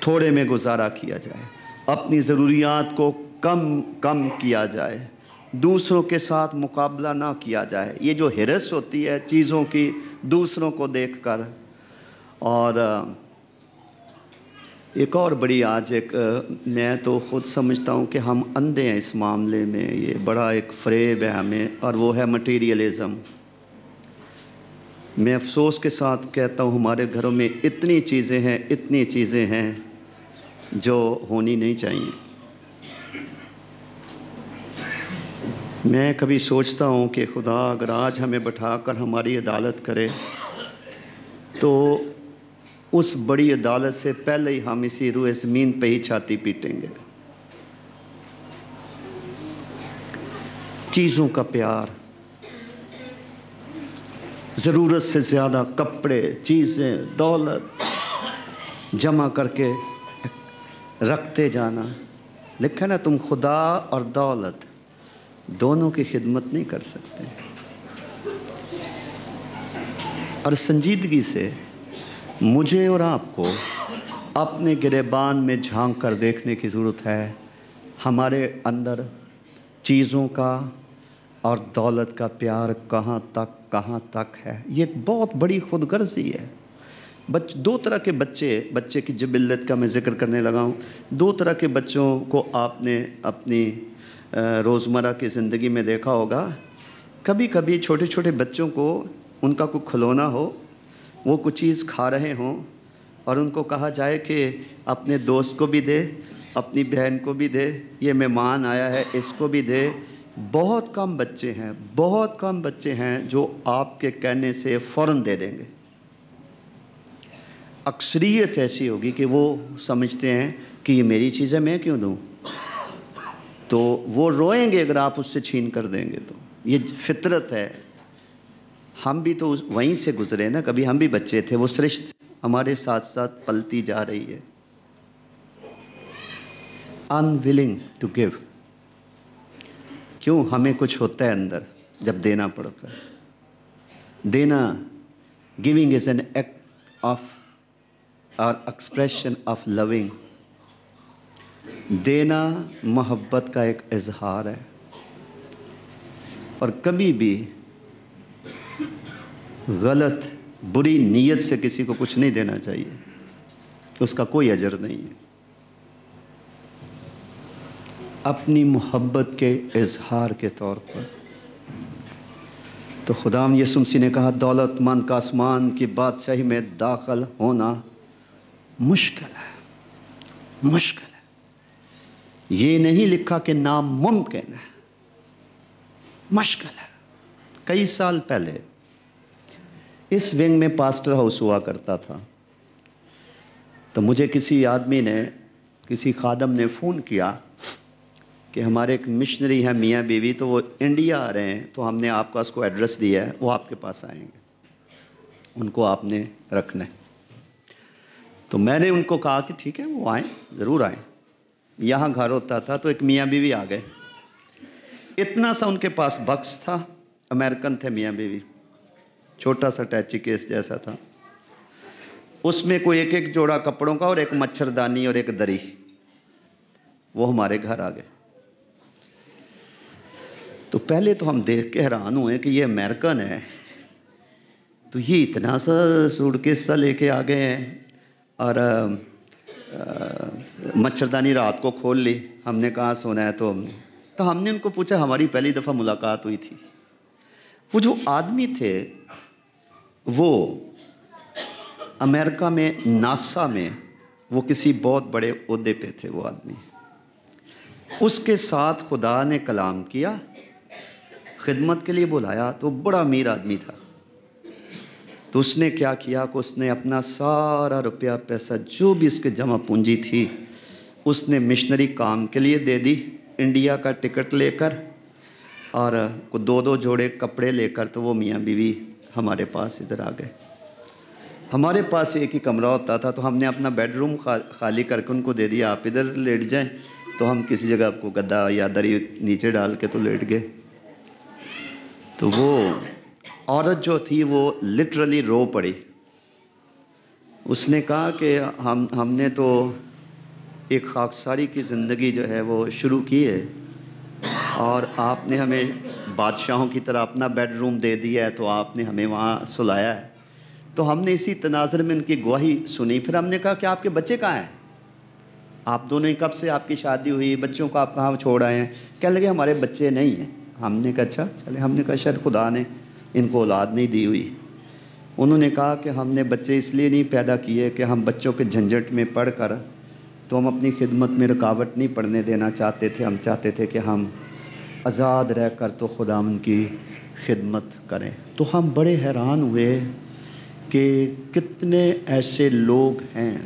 تھوڑے میں گزارا کیا جائے۔ اپنی ضروریات کو کم کم کیا جائے۔ دوسروں کے ساتھ مقابلہ نہ کیا جائے۔ یہ جو ہرس ہوتی ہے چیزوں کی، دوسروں کو دیکھ کر۔ اور، ایک اور بڑی آج ایک، میں تو خود سمجھتا ہوں کہ ہم اندھے ہیں اس معاملے میں۔ یہ بڑا ایک فریب ہے ہمیں، اور وہ ہے مٹیریلزم میں افسوس کے ساتھ کہتا ہوں، ہمارے گھروں میں اتنی چیزیں ہیں، اتنی چیزیں ہیں جو ہونی نہیں چاہیے۔ میں کبھی سوچتا ہوں کہ خدا اگر آج ہمیں بٹھا کر ہماری عدالت کرے، تو اس بڑی عدالت سے پہلے ہی ہم اسی روئے زمین پہ ہی چھاتی پیٹیں گے۔ چیزوں کا پیار ضرورت سے زیادہ کپڑے، چیزیں، دولت، جمع کر کے رکھتے جانا۔ لکھا نا، تم خدا اور دولت دونوں کی خدمت نہیں کر سکتے۔ اور سنجیدگی سے مجھے اور آپ کو اپنے گریبان میں جھانک کر دیکھنے کی ضرورت ہے۔ ہمارے اندر چیزوں کا اور دولت کا پیار کہاں تک کہاں تک ہے؟ یہ ایک بہت بڑی خود غرضی ہے۔ بچ، دو طرح کے بچے بچے کی جبلت کا میں ذکر کرنے لگا ہوں۔ دو طرح کے بچوں کو آپ نے اپنی روزمرہ کی زندگی میں دیکھا ہوگا۔ کبھی کبھی چھوٹے چھوٹے بچوں کو ان کا کوئی کھلونا ہو، وہ کچھ چیز کھا رہے ہوں اور ان کو کہا جائے کہ اپنے دوست کو بھی دے، اپنی بہن کو بھی دے، یہ مہمان آیا ہے، اس کو بھی دے۔ بہت کم بچے ہیں، بہت کم بچے ہیں جو آپ کے کہنے سے فوراً دے دیں گے۔ اکثریت ایسی ہوگی کہ وہ سمجھتے ہیں کہ یہ میری چیزیں میں کیوں دوں؟ تو وہ روئیں گے اگر آپ اس سے چھین کر دیں گے تو۔ یہ فطرت ہے۔ ہم بھی تو وہیں سے گزرے نا، کبھی ہم بھی بچے تھے، وہ سرشت ہمارے ساتھ ساتھ پلتی جا رہی ہے۔ ان ولنگ ٹو گیو کیوں ہمیں کچھ ہوتا ہے اندر جب دینا پڑتا ہے؟ دینا giving is an act of or expression of loving دینا محبت کا ایک اظہار ہے۔ اور کبھی بھی غلط، بری نیت سے کسی کو کچھ نہیں دینا چاہیے۔ اس کا کوئی اجر نہیں ہے۔ اپنی محبت کے اظہار کے طور پر۔ تو خدا یسمسی نے کہا، دولت مند کا آسمان کی بادشاہی میں داخل ہونا مشکل ہے مشکل ہے۔ یہ نہیں لکھا کہ ناممکن ہے، مشکل ہے۔ کئی سال پہلے اس ونگ میں پاسٹر ہاؤس ہوا کرتا تھا۔ تو مجھے کسی آدمی نے، کسی خادم نے فون کیا کہ ہمارے ایک مشنری ہیں میاں بیوی، تو وہ انڈیا آ رہے ہیں، تو ہم نے آپ کا اس کو ایڈریس دیا ہے، وہ آپ کے پاس آئیں گے۔ ان کو آپ نے رکھنا ہے۔ تو میں نے ان کو کہا کہ ٹھیک ہے، وہ آئیں، ضرور آئیں۔ یہاں گھر ہوتا تھا تو ایک میاں بیوی آ گئے۔ اتنا سا ان کے پاس بکس تھا امریکن تھے میاں بیوی۔ چھوٹا سا ٹیچی کیس جیسا تھا۔ اس میں کوئی ایک ایک جوڑا کپڑوں کا اور ایک مچھردانی اور ایک دری۔ وہ ہمارے گھر آ گئے۔ تو پہلے تو ہم دیکھ کے حیران ہوئے کہ یہ امریکن ہے۔ تو یہ اتنا سا سوٹ کے سا لے کے آ گئے ہیں؟ اور مچھردانی رات کو کھول لی۔ ہم نے کہاں سونا ہے تو تو ہم نے ان کو پوچھا، ہماری پہلی دفعہ ملاقات ہوئی تھی۔ وہ جو آدمی تھے، وہ امریکہ میں، ناسا میں، وہ کسی بہت بڑے عہدے پہ تھے وہ آدمی۔ اس کے ساتھ خدا نے کلام کیا۔ خدمت کے لیے بلایا تو بڑا امیر آدمی تھا۔ تو اس نے کیا کیا کہ اس نے اپنا سارا روپیہ، پیسہ جو بھی اس کے جمع پونجی تھی، اس نے مشنری کام کے لیے دے دی، انڈیا کا ٹکٹ لے کر اور دو دو جوڑے کپڑے لے کر تو وہ میاں بیوی ہمارے پاس ادھر آ گئے۔ ہمارے پاس ایک ہی کمرہ ہوتا تھا تو ہم نے اپنا بیڈ روم خالی کر کے ان کو دے دیا۔ آپ ادھر لیٹ جائیں تو ہم کسی جگہ آپ کو گدا یا دری نیچے ڈال کے تو لیٹ گئے۔ تو وہ عورت جو تھی وہ لٹرلی رو پڑی۔ اس نے کہا کہ ہم ہم نے تو ایک خاکساری کی زندگی جو ہے وہ شروع کی ہے اور آپ نے ہمیں بادشاہوں کی طرح اپنا بیڈ روم دے دیا ہے تو آپ نے ہمیں وہاں سلایا ہے۔ تو ہم نے اسی تناظر میں ان کی گواہی سنی۔ پھر ہم نے کہا کہ آپ کے بچے کہاں ہیں؟ آپ دونوں کب سے آپ کی شادی ہوئی؟ بچوں کو آپ کہاں چھوڑ آئے ہیں؟ کہنے لگے ہمارے بچے نہیں ہیں۔ ہم نے کہا اچھا چلے، ہم نے کہا، شاید خدا نے ان کو اولاد نہیں دی ہوئی۔ انہوں نے کہا کہ ہم نے بچے اس لیے نہیں پیدا کیے کہ ہم بچوں کے جھنجھٹ میں پڑھ کر تو ہم اپنی خدمت میں رکاوٹ نہیں پڑھنے دینا چاہتے تھے۔ ہم چاہتے تھے کہ ہم آزاد رہ کر تو خدا ان کی خدمت کریں۔ تو ہم بڑے حیران ہوئے کہ کتنے ایسے لوگ ہیں،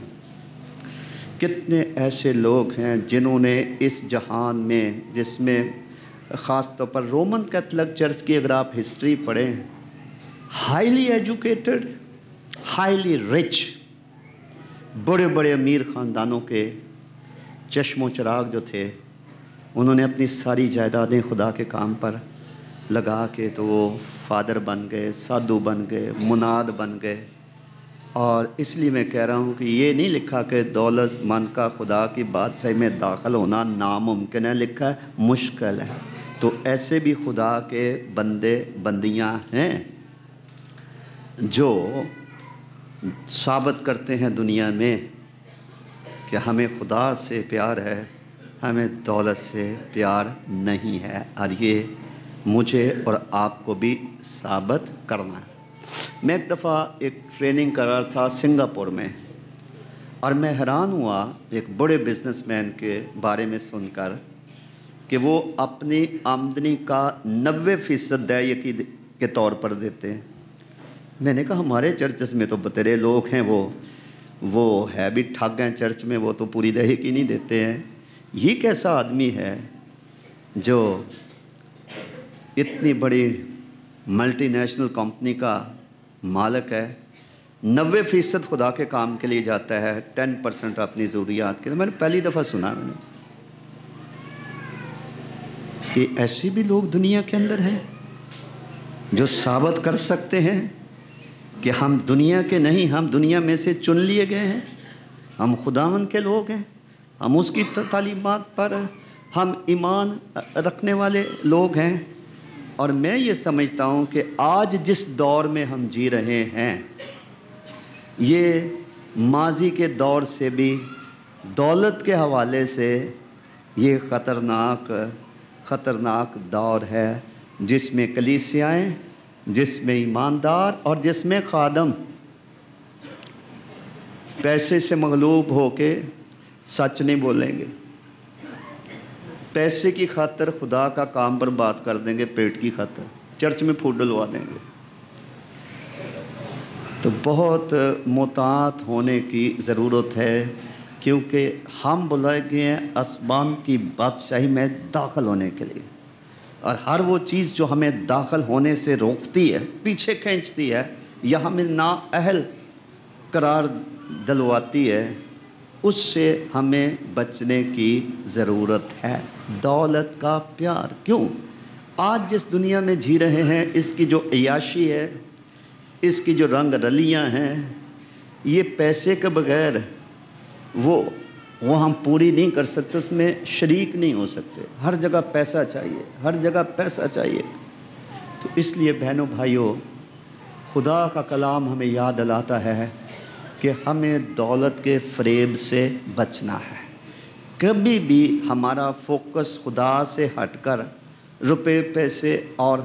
کتنے ایسے لوگ ہیں جنہوں نے اس جہان میں، جس میں خاص طور پر رومن کیتھلک چرچ کی اگر آپ ہسٹری پڑھیں ہائیلی ایجوکیٹڈ ہائیلی رچ بڑے بڑے امیر خاندانوں کے چشم و چراغ جو تھے، انہوں نے اپنی ساری جائیدادیں خدا کے کام پر لگا کے تو وہ فادر بن گئے، سادھو بن گئے، مناد بن گئے۔ اور اس لیے میں کہہ رہا ہوں کہ یہ نہیں لکھا کہ دولت مند کا خدا کی بادشاہی میں داخل ہونا ناممکن ہے، لکھا ہے مشکل ہے۔ تو ایسے بھی خدا کے بندے بندیاں ہیں جو ثابت کرتے ہیں دنیا میں کہ ہمیں خدا سے پیار ہے، ہمیں دولت سے پیار نہیں ہے۔ اور یہ مجھے اور آپ کو بھی ثابت کرنا ہے۔ میں ایک دفعہ ایک ٹریننگ کر رہا تھا سنگاپور میں اور میں حیران ہوا ایک بڑے بزنس مین کے بارے میں سن کر۔ کہ وہ اپنی آمدنی کا نوے فیصد دے کے طور پر دیتے ہیں۔ میں نے کہا، ہمارے چرچز میں تو بترے لوگ ہیں، وہ وہ ہے بھی ٹھگ ہیں چرچ میں، وہ تو پوری دہی کی نہیں دیتے ہیں۔ یہ کیسا آدمی ہے جو اتنی بڑی ملٹی نیشنل کمپنی کا مالک ہے۔ نوے فیصد خدا کے کام کے لیے جاتا ہے، ٹین پرسنٹ اپنی ضروریات کے لیے۔ میں نے پہلی دفعہ سنا میں نے کہ ایسے بھی لوگ دنیا کے اندر ہیں جو ثابت کر سکتے ہیں کہ ہم دنیا کے نہیں، ہم دنیا میں سے چن لیے گئے ہیں۔ ہم خداون کے لوگ ہیں۔ ہم اس کی تعلیمات پر ہم ایمان رکھنے والے لوگ ہیں۔ اور میں یہ سمجھتا ہوں کہ آج جس دور میں ہم جی رہے ہیں، یہ ماضی کے دور سے بھی، دولت کے حوالے سے یہ خطرناک خطرناک دور ہے، جس میں کلیسیائیں، جس میں ایماندار اور جس میں خادم۔ پیسے سے مغلوب ہو کے سچ نہیں بولیں گے۔ پیسے کی خاطر خدا کا کام پر بات کر دیں گے، پیٹ کی خاطر۔ چرچ میں پھوٹ ڈلوا دیں گے۔ تو بہت متعت ہونے کی ضرورت ہے۔ کیونکہ ہم بلائے گئے ہیں اسمان کی بادشاہی میں داخل ہونے کے لیے۔ اور ہر وہ چیز جو ہمیں داخل ہونے سے روکتی ہے، پیچھے کھینچتی ہے، یا ہمیں نا اہل قرار دلواتی ہے، اس سے ہمیں بچنے کی ضرورت ہے۔ دولت کا پیار۔ کیوں؟ آج جس دنیا میں جی رہے ہیں، اس کی جو عیاشی ہے، اس کی جو رنگ رلیاں ہیں، یہ پیسے کے بغیر وہ وہ ہم پوری نہیں کر سکتے، اس میں شریک نہیں ہو سکتے۔ ہر جگہ پیسہ چاہیے، ہر جگہ پیسہ چاہیے۔ تو اس لیے بہنوں، بھائیوں، خدا کا کلام ہمیں یاد دلاتا ہے کہ ہمیں دولت کے فریب سے بچنا ہے۔ کبھی بھی ہمارا فوکس خدا سے ہٹ کر روپے، پیسے اور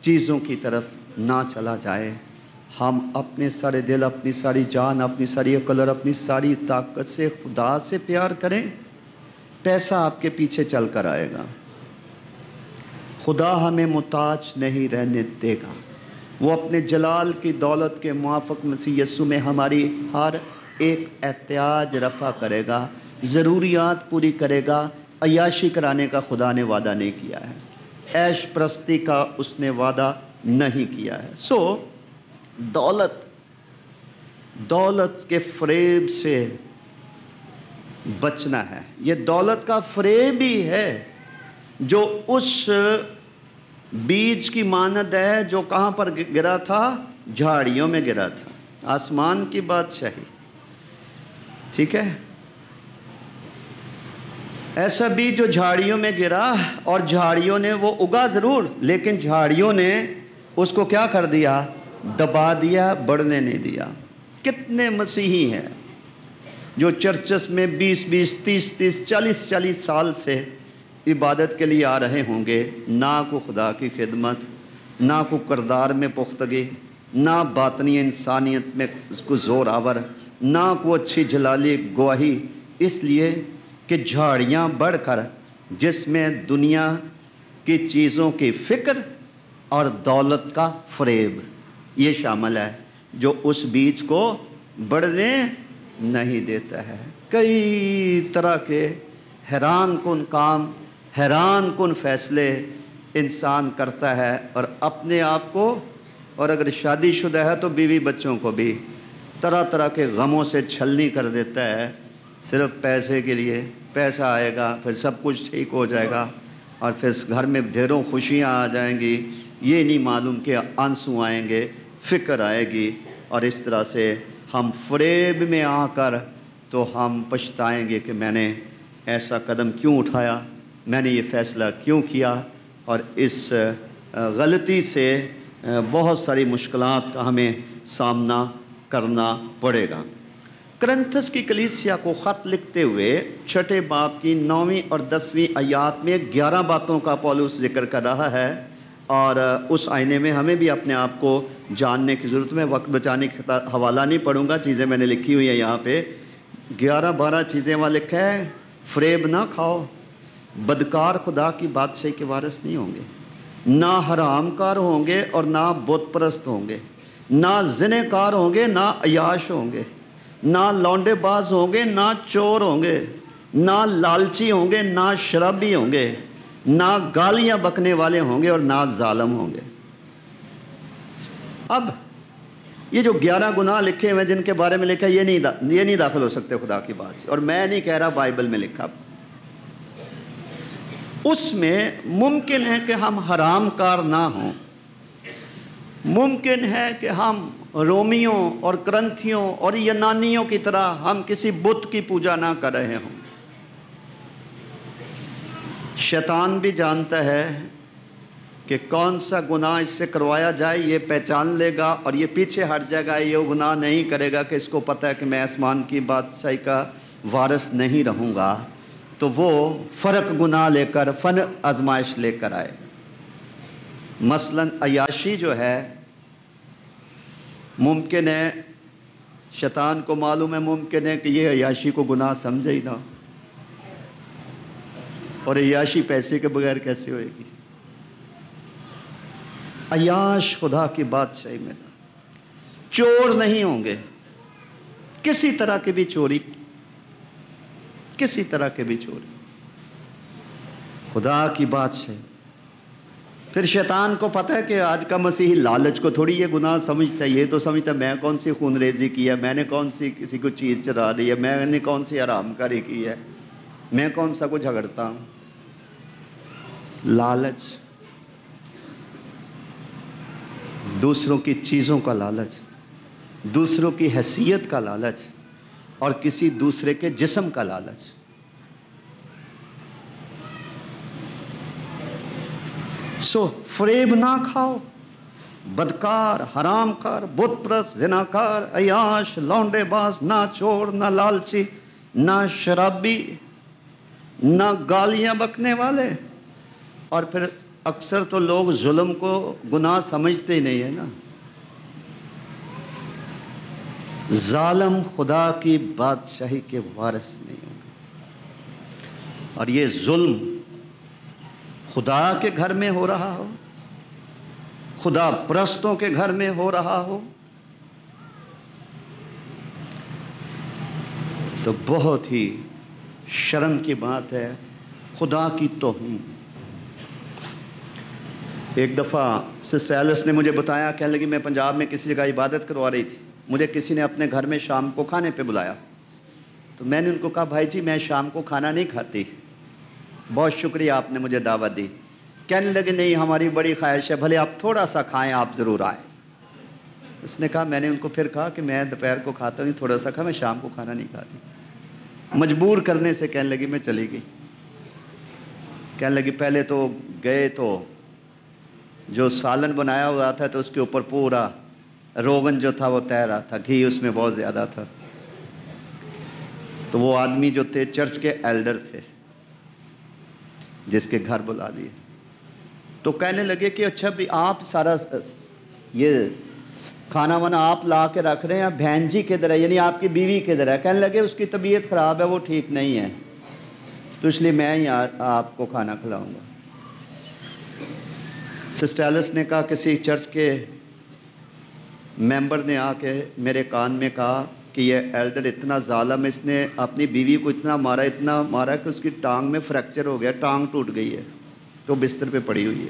چیزوں کی طرف نہ چلا جائے۔ ہم اپنے سارے دل، اپنی ساری جان، اپنی ساری عقل اور اپنی ساری طاقت سے خدا سے پیار کریں، پیسہ آپ کے پیچھے چل کر آئے گا۔ خدا ہمیں محتاج نہیں رہنے دے گا۔ وہ اپنے جلال کی دولت کے موافق مسیح یسو میں ہماری ہر ایک احتیاج رفع کرے گا، ضروریات پوری کرے گا، عیاشی کرانے کا خدا نے وعدہ نہیں کیا ہے۔ عیش پرستی کا اس نے وعدہ نہیں کیا ہے۔ سو دولت دولت کے فریب سے بچنا ہے۔ یہ دولت کا فریب ہی ہے جو اس بیج کی مانت ہے جو کہاں پر گرا تھا؟ جھاڑیوں میں گرا تھا۔ آسمان کی بادشاہی ٹھیک ہے؟ ایسا بھی جو جھاڑیوں میں گرا اور جھاڑیوں نے وہ اگا ضرور، لیکن جھاڑیوں نے اس کو کیا کر دیا؟ دبا دیا، بڑھنے نہیں دیا۔ کتنے مسیحی ہیں جو چرچس میں بیس بیس، تیس تیس، چالیس چالیس سال سے عبادت کے لیے آ رہے ہوں گے، نہ کو خدا کی خدمت، نہ کو کردار میں پختگی، نہ باطنی انسانیت میں اس کو زور آور، نہ کو اچھی جلالی گواہی۔ اس لیے کہ جھاڑیاں بڑھ کر جس میں دنیا کی چیزوں کی فکر اور دولت کا فریب۔ یہ شامل ہے جو اس بیج کو بڑھنے نہیں دیتا ہے۔ کئی طرح کے حیران کن کام، حیران کن فیصلے انسان کرتا ہے اور اپنے آپ کو، اور اگر شادی شدہ ہے تو بیوی بچوں کو بھی طرح طرح کے غموں سے چھلنی کر دیتا ہے۔ صرف پیسے کے لیے پیسہ آئے گا، پھر سب کچھ ٹھیک ہو جائے گا اور پھر گھر میں ڈھیروں خوشیاں آ جائیں گی۔ یہ نہیں معلوم کہ آنسو آئیں گے۔ فکر آئے گی اور اس طرح سے ہم فریب میں آ کر تو ہم پچھتائیں گے کہ میں نے ایسا قدم کیوں اٹھایا؟ میں نے یہ فیصلہ کیوں کیا؟ اور اس غلطی سے بہت ساری مشکلات کا ہمیں سامنا کرنا پڑے گا۔ کرنتھس کی کلیسیا کو خط لکھتے ہوئے چھٹے باپ کی نویں اور دسویں آیات میں گیارہ باتوں کا پولوس ذکر کر رہا ہے۔ اور اس آئینے میں ہمیں بھی اپنے آپ کو جاننے کی ضرورت میں وقت بچانے کا حوالہ نہیں پڑھوں گا، چیزیں میں نے لکھی ہوئی ہیں یہاں پہ۔ گیارہ بارہ چیزیں وہاں لکھا ہے فریب نہ کھاؤ۔ بدکار خدا کی بادشاہی کے وارث نہیں ہوں گے۔ نہ حرام کار ہوں گے اور نہ بت پرست ہوں گے۔ نہ زنے کار ہوں گے، نہ عیاش ہوں گے۔ نہ لونڈے باز ہوں گے، نہ چور ہوں گے۔ نہ لالچی ہوں گے، نہ شرابی ہوں گے۔ نہ گالیاں بکنے والے ہوں گے اور نہ ظالم ہوں گے۔ اب یہ جو گیارہ گناہ لکھے ہوئے جن کے بارے میں لکھا یہ نہیں یہ نہیں داخل ہو سکتے خدا کی بات سے۔ اور میں نہیں کہہ رہا بائبل میں لکھا۔ اس میں ممکن ہے کہ ہم حرام کار نہ ہوں۔ ممکن ہے کہ ہم رومیوں اور کرنتھیوں اور ینانیوں کی طرح ہم کسی بت کی پوجا نہ کر رہے ہوں۔ شیطان بھی جانتا ہے کہ کون سا گناہ اس سے کروایا جائے، یہ پہچان لے گا اور یہ پیچھے ہٹ جائے گا، یہ گناہ نہیں کرے گا کہ اس کو پتہ ہے کہ میں آسمان کی بادشاہی کا وارث نہیں رہوں گا۔ تو وہ فرق گناہ لے کر، فن آزمائش لے کر آئے۔ مثلا عیاشی جو ہے، ممکن ہے شیطان کو معلوم ہے، ممکن ہے کہ یہ عیاشی کو گناہ سمجھے ہی نہ اور عیاشی پیسے کے بغیر کیسے ہوئے گی؟ عیاش خدا کی بادشاہی میں چور نہیں ہوں گے۔ کسی طرح کی بھی چوری۔ کسی طرح کی بھی چوری۔ خدا کی بات سے پھر شیطان کو پتہ ہے کہ آج کا مسیحی لالچ کو تھوڑی یہ گناہ سمجھتا ہے۔ یہ تو سمجھتا ہے میں کون سی خون ریزی کی ہے؟ میں نے کون سی کسی کو چیز چرا دی ہے؟ میں نے کون سی آرام کاری کی ہے؟ میں کون سا کو جھگڑتا ہوں؟ لالچ۔ دوسروں کی چیزوں کا لالچ، دوسروں کی حیثیت کا لالچ اور کسی دوسرے کے جسم کا لالچ۔ سو فریب نہ کھاؤ، بدکار، حرام کار، بت پرس زناکار، عیاش، لونڈے باز، نہ چور، نہ لالچی، نہ شرابی، نہ گالیاں بکنے والے۔ اور پھر اکثر تو لوگ ظلم کو گناہ سمجھتے ہی نہیں ہے نا۔ ظالم خدا کی بادشاہی کے وارث نہیں ہوں گے۔ اور یہ ظلم خدا کے گھر میں ہو رہا ہو، خدا پرستوں کے گھر میں ہو رہا ہو، تو بہت ہی شرم کی بات ہے۔ خدا کی توہین۔ ایک دفعہ سسٹر ایلس نے مجھے بتایا، کہنے لگی، میں پنجاب میں کسی جگہ عبادت کروا رہی تھی۔ مجھے کسی نے اپنے گھر میں شام کو کھانے پہ بلایا۔ تو میں نے ان کو کہا، بھائی جی میں شام کو کھانا نہیں کھاتی۔ بہت شکریہ، آپ نے مجھے دعوت دی۔ کہنے لگے، نہیں، ہماری بڑی خواہش ہے، بھلے آپ تھوڑا سا کھائیں، آپ ضرور آئیں۔ اس نے کہا، میں نے ان کو پھر کہا کہ میں دوپہر کو کھاتا ہوں تھوڑا سا کھا میں شام کو کھانا نہیں کھاتی۔ مجبور کرنے سے کہنے لگی، میں چلی گئی۔ کہنے لگی، پہلے تو گئے تو جو سالن بنایا ہوا تھا تو اس کے اوپر پورا روغن جو تھا وہ تیر رہا تھا، گھی اس میں بہت زیادہ تھا۔ تو وہ آدمی جو تھے، چرچ کے ایلڈر تھے، جس کے گھر بلا لیے تو کہنے لگے کہ اچھا بھی آپ سارا یہ کھانا وانا آپ لا کے رکھ رہے ہیں بہن جی کدھر ہے؟ یعنی آپ کی بیوی کدھر ہے؟ کہنے لگے اس کی طبیعت خراب ہے، وہ ٹھیک نہیں ہے۔ تو اس لیے میں ہی آپ کو کھانا کھلاؤں گا۔ سسٹیلس نے کہا، کسی چرچ کے ممبر نے آ کے میرے کان میں کہا کہ یہ ایلڈر اتنا ظالم اس نے اپنی بیوی کو اتنا مارا اتنا مارا کہ اس کی ٹانگ میں فریکچر ہو گیا، ٹانگ ٹوٹ گئی ہے، تو بستر پہ پڑی ہوئی ہے۔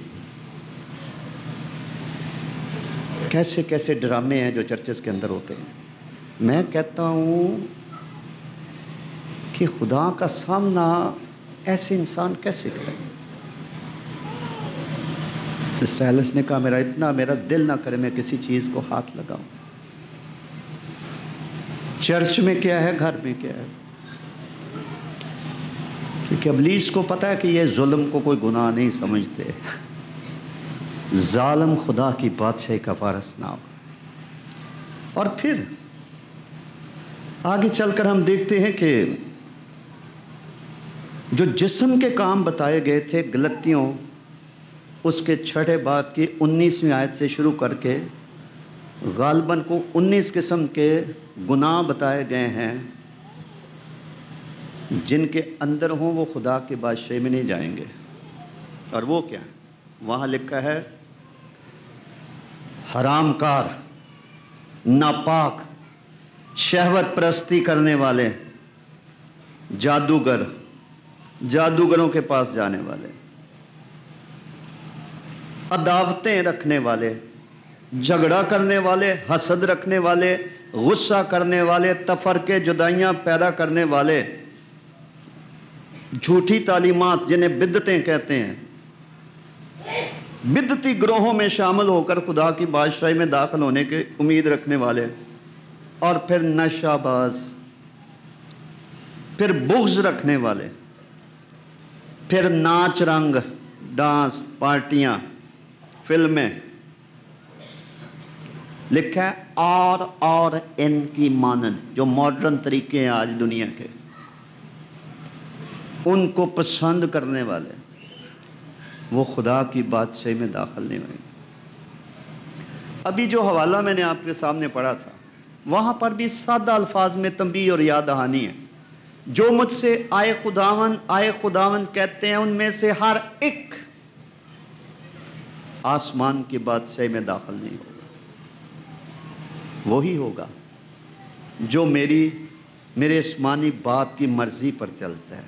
کیسے کیسے ڈرامے ہیں جو چرچز کے اندر ہوتے ہیں۔ میں کہتا ہوں کہ خدا کا سامنا ایسے انسان کیسے کرے؟ سسٹر ایلس نے کہا، میرا اتنا میرا دل نہ کرے، میں کسی چیز کو ہاتھ لگاؤں. چرچ میں کیا ہے، گھر میں کیا ہے؟ کیونکہ ابلیس کو پتا ہے کہ یہ ظلم کو کوئی گناہ نہیں سمجھتے۔ ظالم خدا کی بادشاہی کا وارث نہ ہوگا اور پھر آگے چل کر ہم دیکھتے ہیں کہ جو جسم کے کام بتائے گئے تھے غلطیوں اس کے چھٹے بات کی انیسویں آیت سے شروع کر کے غالباً کو انیس قسم کے گناہ بتائے گئے ہیں۔ جن کے اندر ہوں وہ خدا کے بادشاہ میں نہیں جائیں گے۔ اور وہ کیا وہاں لکھا ہے، حرام کار، ناپاک، شہوت پرستی کرنے والے، جادوگر، جادوگروں کے پاس جانے والے۔ عداوتیں رکھنے والے، جھگڑا کرنے والے، حسد رکھنے والے، غصہ کرنے والے، تفرقے، جدائیاں پیدا کرنے والے۔ جھوٹی تعلیمات جنہیں بدتیں کہتے ہیں۔ بدتی گروہوں میں شامل ہو کر خدا کی بادشاہی میں داخل ہونے کے امید رکھنے والے۔ اور پھر نشہ باز۔ پھر بغض رکھنے والے۔ پھر ناچ رنگ، ڈانس، پارٹیاں۔ فلمیں۔ لکھا ہے اور اور ان کی مانند، جو ماڈرن طریقے ہیں آج دنیا کے۔ ان کو پسند کرنے والے، وہ خدا کی بادشاہی میں داخل نہیں ہوئے۔ ابھی جو حوالہ میں نے آپ کے سامنے پڑھا تھا، وہاں پر بھی سادہ الفاظ میں تنبیہ اور یاد دہانی ہے۔ جو مجھ سے آئے خداون آئے خداون کہتے ہیں، ان میں سے ہر ایک آسمان کی بادشاہی میں داخل نہیں ہوگا۔ وہی ہوگا جو میری، میرے عثمانی باپ کی مرضی پر چلتا ہے۔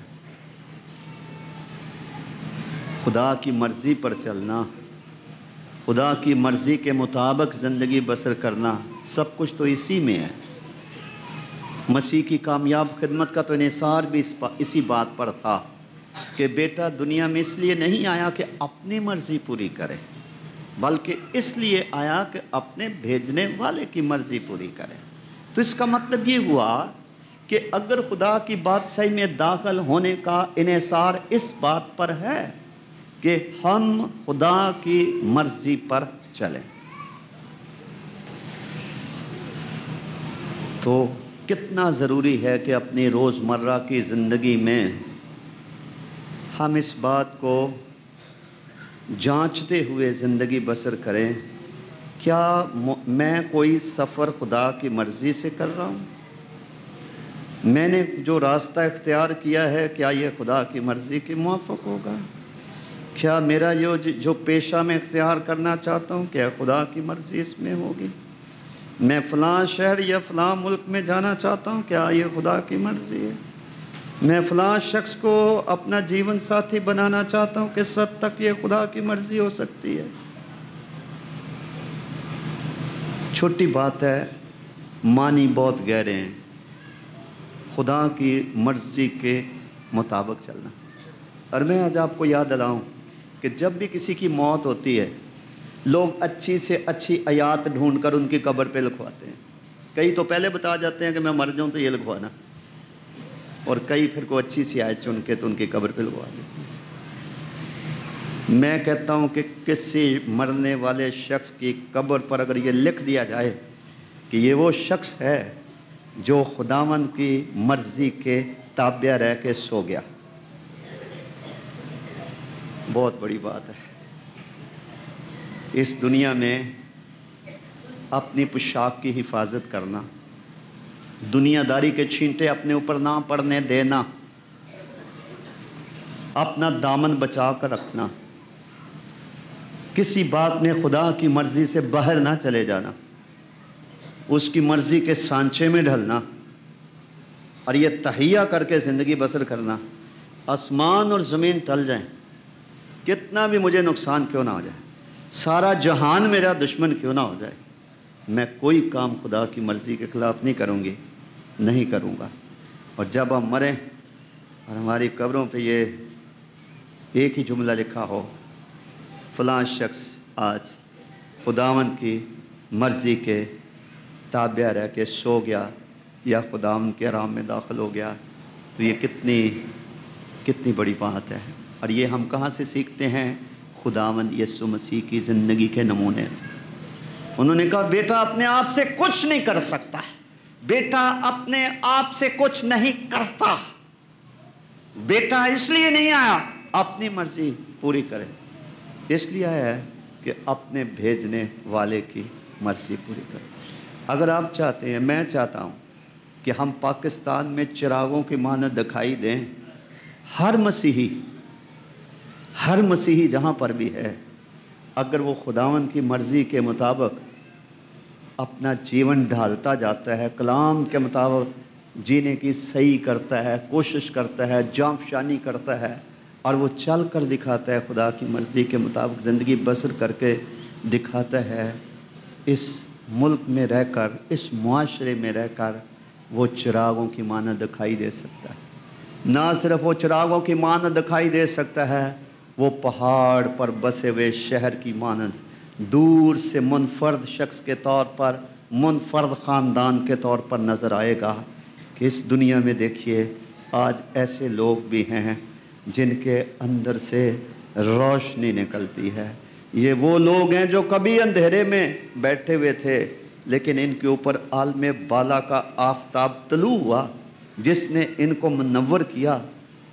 خدا کی مرضی پر چلنا، خدا کی مرضی کے مطابق زندگی بسر کرنا سب کچھ تو اسی میں ہے۔ مسیح کی کامیاب خدمت کا تو انحصار بھی اسی بات پر تھا کہ بیٹا دنیا میں اس لیے نہیں آیا کہ اپنی مرضی پوری کرے۔ بلکہ اس لیے آیا کہ اپنے بھیجنے والے کی مرضی پوری کرے۔ تو اس کا مطلب یہ ہوا کہ اگر خدا کی بادشاہی میں داخل ہونے کا انحصار اس بات پر ہے کہ ہم خدا کی مرضی پر چلیں۔ تو کتنا ضروری ہے کہ اپنی روزمرہ کی زندگی میں ہم اس بات کو جانچتے ہوئے زندگی بسر کریں، کیا میں کوئی سفر خدا کی مرضی سے کر رہا ہوں؟ میں نے جو راستہ اختیار کیا ہے، کیا یہ خدا کی مرضی کے موافق ہوگا؟ کیا میرا یہ جو پیشہ میں اختیار کرنا چاہتا ہوں، کیا خدا کی مرضی اس میں ہوگی؟ میں فلاں شہر یا فلاں ملک میں جانا چاہتا ہوں، کیا یہ خدا کی مرضی ہے؟ میں فلاں شخص کو اپنا جیون ساتھی بنانا چاہتا ہوں کس حد تک یہ خدا کی مرضی ہو سکتی ہے۔ چھوٹی بات ہے، معنی بہت گہرے ہیں۔ خدا کی مرضی کے مطابق چلنا۔ اور میں آج آپ کو یاد دلاؤں کہ جب بھی کسی کی موت ہوتی ہے، لوگ اچھی سے اچھی آیات ڈھونڈ کر ان کی قبر پہ لکھواتے ہیں۔ کئی تو پہلے بتا جاتے ہیں کہ میں مر جاؤں تو یہ لکھوانا۔ اور کئی پھر کو اچھی سی آیت چن کے تو ان کی قبر پہ لکھوا دیتے میں کہتا ہوں کہ کسی مرنے والے شخص کی قبر پر اگر یہ لکھ دیا جائے کہ یہ وہ شخص ہے جو خداون کی مرضی کے تابعہ رہ کے سو گیا۔ بہت بڑی بات ہے۔ اس دنیا میں اپنی پوشاک کی حفاظت کرنا دنیا داری کے چھینٹے اپنے اوپر نہ پڑنے دینا۔ اپنا دامن بچا کر رکھنا۔ کسی بات میں خدا کی مرضی سے باہر نہ چلے جانا۔ اس کی مرضی کے سانچے میں ڈھلنا۔ اور یہ تہیا کر کے زندگی بسر کرنا۔ آسمان اور زمین ٹل جائیں۔ کتنا بھی مجھے نقصان کیوں نہ ہو جائے۔ سارا جہان میرا دشمن کیوں نہ ہو جائے۔ میں کوئی کام خدا کی مرضی کے خلاف نہیں کروں گی۔ نہیں کروں گا۔ اور جب ہم مریں اور ہماری قبروں پہ یہ ایک ہی جملہ لکھا ہو، فلاں شخص آج خداون کی مرضی کے تابعہ رہ کے سو گیا یا خداون کے آرام میں داخل ہو گیا، تو یہ کتنی کتنی بڑی بات ہے۔ اور یہ ہم کہاں سے سیکھتے ہیں؟ خداون یسو مسیح کی زندگی کے نمونے سے۔ انہوں نے کہا، بیٹا اپنے آپ سے کچھ نہیں کر سکتا۔ بیٹا اپنے آپ سے کچھ نہیں کرتا۔ بیٹا اس لیے نہیں آیا، اپنی مرضی پوری کرے۔ اس لیے آیا ہے کہ اپنے بھیجنے والے کی مرضی پوری کرے۔ اگر آپ چاہتے ہیں، میں چاہتا ہوں کہ ہم پاکستان میں چراغوں کی مانت دکھائی دیں۔ ہر مسیحی ہر مسیحی جہاں پر بھی ہے، اگر وہ خداون کی مرضی کے مطابق اپنا جیون ڈھالتا جاتا ہے، کلام کے مطابق جینے کی صحیح کرتا ہے، کوشش کرتا ہے، جانف شانی کرتا ہے اور وہ چل کر دکھاتا ہے خدا کی مرضی کے مطابق زندگی بسر کر کے دکھاتا ہے۔ اس ملک میں رہ کر، اس معاشرے میں رہ کر وہ چراغوں کی معنی دکھائی دے سکتا ہے۔ نہ صرف وہ چراغوں کی معنی دکھائی دے سکتا ہے، وہ پہاڑ پر بسے ہوئے شہر کی مانند دور سے منفرد شخص کے طور پر، منفرد خاندان کے طور پر نظر آئے گا کہ اس دنیا میں دیکھیے، آج ایسے لوگ بھی ہیں جن کے اندر سے روشنی نکلتی ہے۔ یہ وہ لوگ ہیں جو کبھی اندھیرے میں بیٹھے ہوئے تھے، لیکن ان کے اوپر عالم بالا کا آفتاب طلوع ہوا۔ جس نے ان کو منور کیا،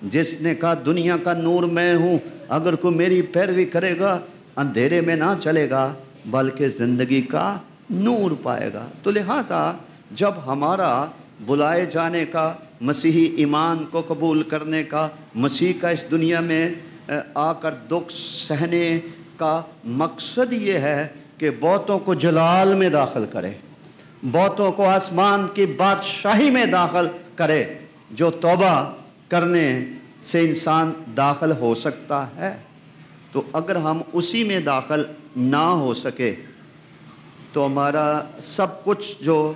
جس نے کہا، دنیا کا نور میں ہوں، اگر کوئی میری پیروی کرے گا اندھیرے میں نہ چلے گا، بلکہ زندگی کا نور پائے گا۔ تو لہٰذا جب ہمارا بلائے جانے کا، مسیحی ایمان کو قبول کرنے کا، مسیح کا اس دنیا میں آ کر دکھ سہنے کا مقصد یہ ہے کہ بہتوں کو جلال میں داخل کرے بہتوں کو آسمان کی بادشاہی میں داخل کرے، جو توبہ کرنے سے انسان داخل ہو سکتا ہے۔ تو اگر ہم اسی میں داخل نہ ہو سکے، تو ہمارا سب کچھ جو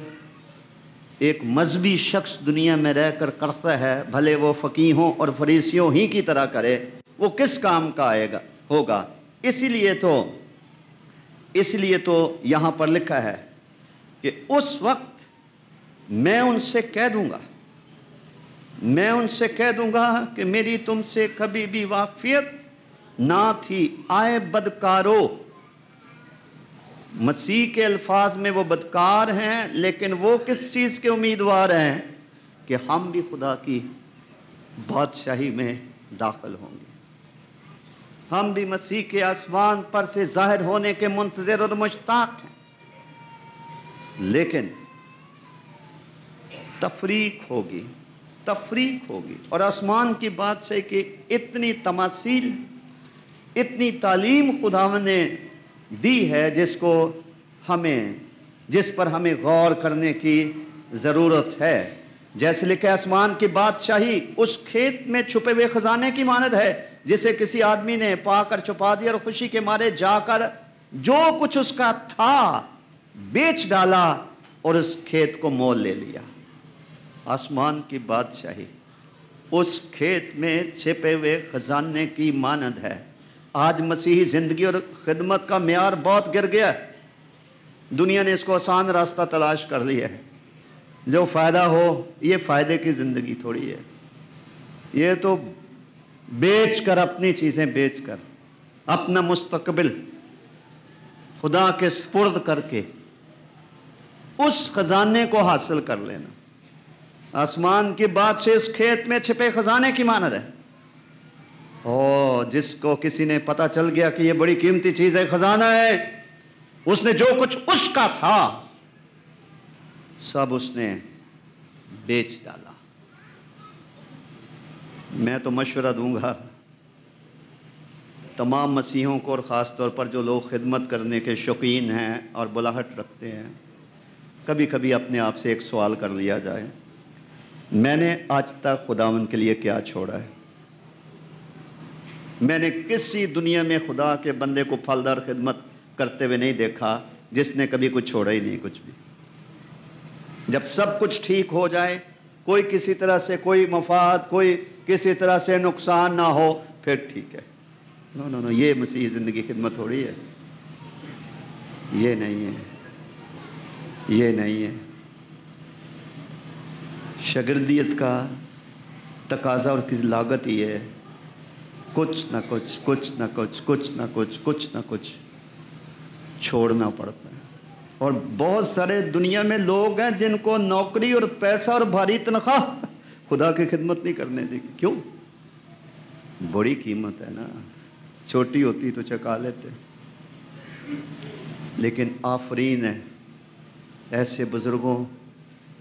ایک مذہبی شخص دنیا میں رہ کر کرتا ہے، بھلے وہ فقیحوں اور فریسیوں ہی کی طرح کرے، وہ کس کام کا آئے گا، ہوگا؟ اسی لیے تو، اس لیے تو یہاں پر لکھا ہے کہ اس وقت میں ان سے کہہ دوں گا، میں ان سے کہہ دوں گا کہ میری تم سے کبھی بھی واقفیت نہ تھی۔ آئے بدکارو۔ مسیح کے الفاظ میں وہ بدکار ہیں، لیکن وہ کس چیز کے امیدوار ہیں؟ کہ ہم بھی خدا کی بادشاہی میں داخل ہوں گے۔ ہم بھی مسیح کے آسمان پر سے ظاہر ہونے کے منتظر اور مشتاق ہیں۔ لیکن تفریق ہوگی تفریق ہوگی۔ اور آسمان کی بات سے کہ اتنی تماثیل اتنی تعلیم خدا نے دی ہے جس کو ہمیں، جس پر ہمیں غور کرنے کی ضرورت ہے۔ جیسے لکھے آسمان کی بادشاہی اس کھیت میں چھپے ہوئے خزانے کی ماند ہے، جسے کسی آدمی نے پا کر چھپا دیا اور خوشی کے مارے جا کر جو کچھ اس کا تھا بیچ ڈالا اور اس کھیت کو مول لے لیا۔ آسمان کی بادشاہی اس کھیت میں چھپے ہوئے خزانے کی مانند ہے۔ آج مسیحی زندگی اور خدمت کا معیار بہت گر گیا ہے۔ دنیا نے اس کو آسان راستہ تلاش کر لیا ہے۔ جو فائدہ ہو، یہ فائدے کی زندگی تھوڑی ہے۔ یہ تو بیچ کر اپنی چیزیں بیچ کر، اپنا مستقبل، خدا کے سپرد کر کے اس خزانے کو حاصل کر لینا۔ آسمان کی بات سے اس کھیت میں چھپے خزانے کی مانت ہے۔ او جس کو کسی نے پتا چل گیا کہ یہ بڑی قیمتی چیز ہے، خزانہ ہے، اس نے جو کچھ اس کا تھا، سب اس نے بیچ ڈالا۔ میں تو مشورہ دوں گا، تمام مسیحوں کو اور خاص طور پر جو لوگ خدمت کرنے کے شوقین ہیں اور بلاہٹ رکھتے ہیں، کبھی کبھی اپنے آپ سے ایک سوال کر لیا جائے، میں نے آج تک خداون کے لیے کیا چھوڑا ہے؟ میں نے کسی دنیا میں خدا کے بندے کو پھلدار خدمت کرتے ہوئے نہیں دیکھا، جس نے کبھی کچھ چھوڑا ہی نہیں، کچھ بھی۔ جب سب کچھ ٹھیک ہو جائے، کوئی کسی طرح سے کوئی مفاد، کوئی کسی طرح سے نقصان نہ ہو، پھر ٹھیک ہے۔ نو نو نو، یہ مسیح زندگی خدمت ہو رہی ہے۔ یہ نہیں ہے۔ یہ نہیں ہے۔ شگردیت کا تقاضا اور کس لاگت ہی ہے۔ کچھ نہ کچھ کچھ نہ کچھ کچھ نہ کچھ کچھ نہ کچھ چھوڑنا پڑتا ہے اور بہت سارے دنیا میں لوگ ہیں جن کو نوکری اور پیسہ اور بھاری تنخواہ خدا کی خدمت نہیں کرنے دے گی کیوں بڑی قیمت ہے نا چھوٹی ہوتی تو چکا لیتے لیکن آفرین ہے ایسے بزرگوں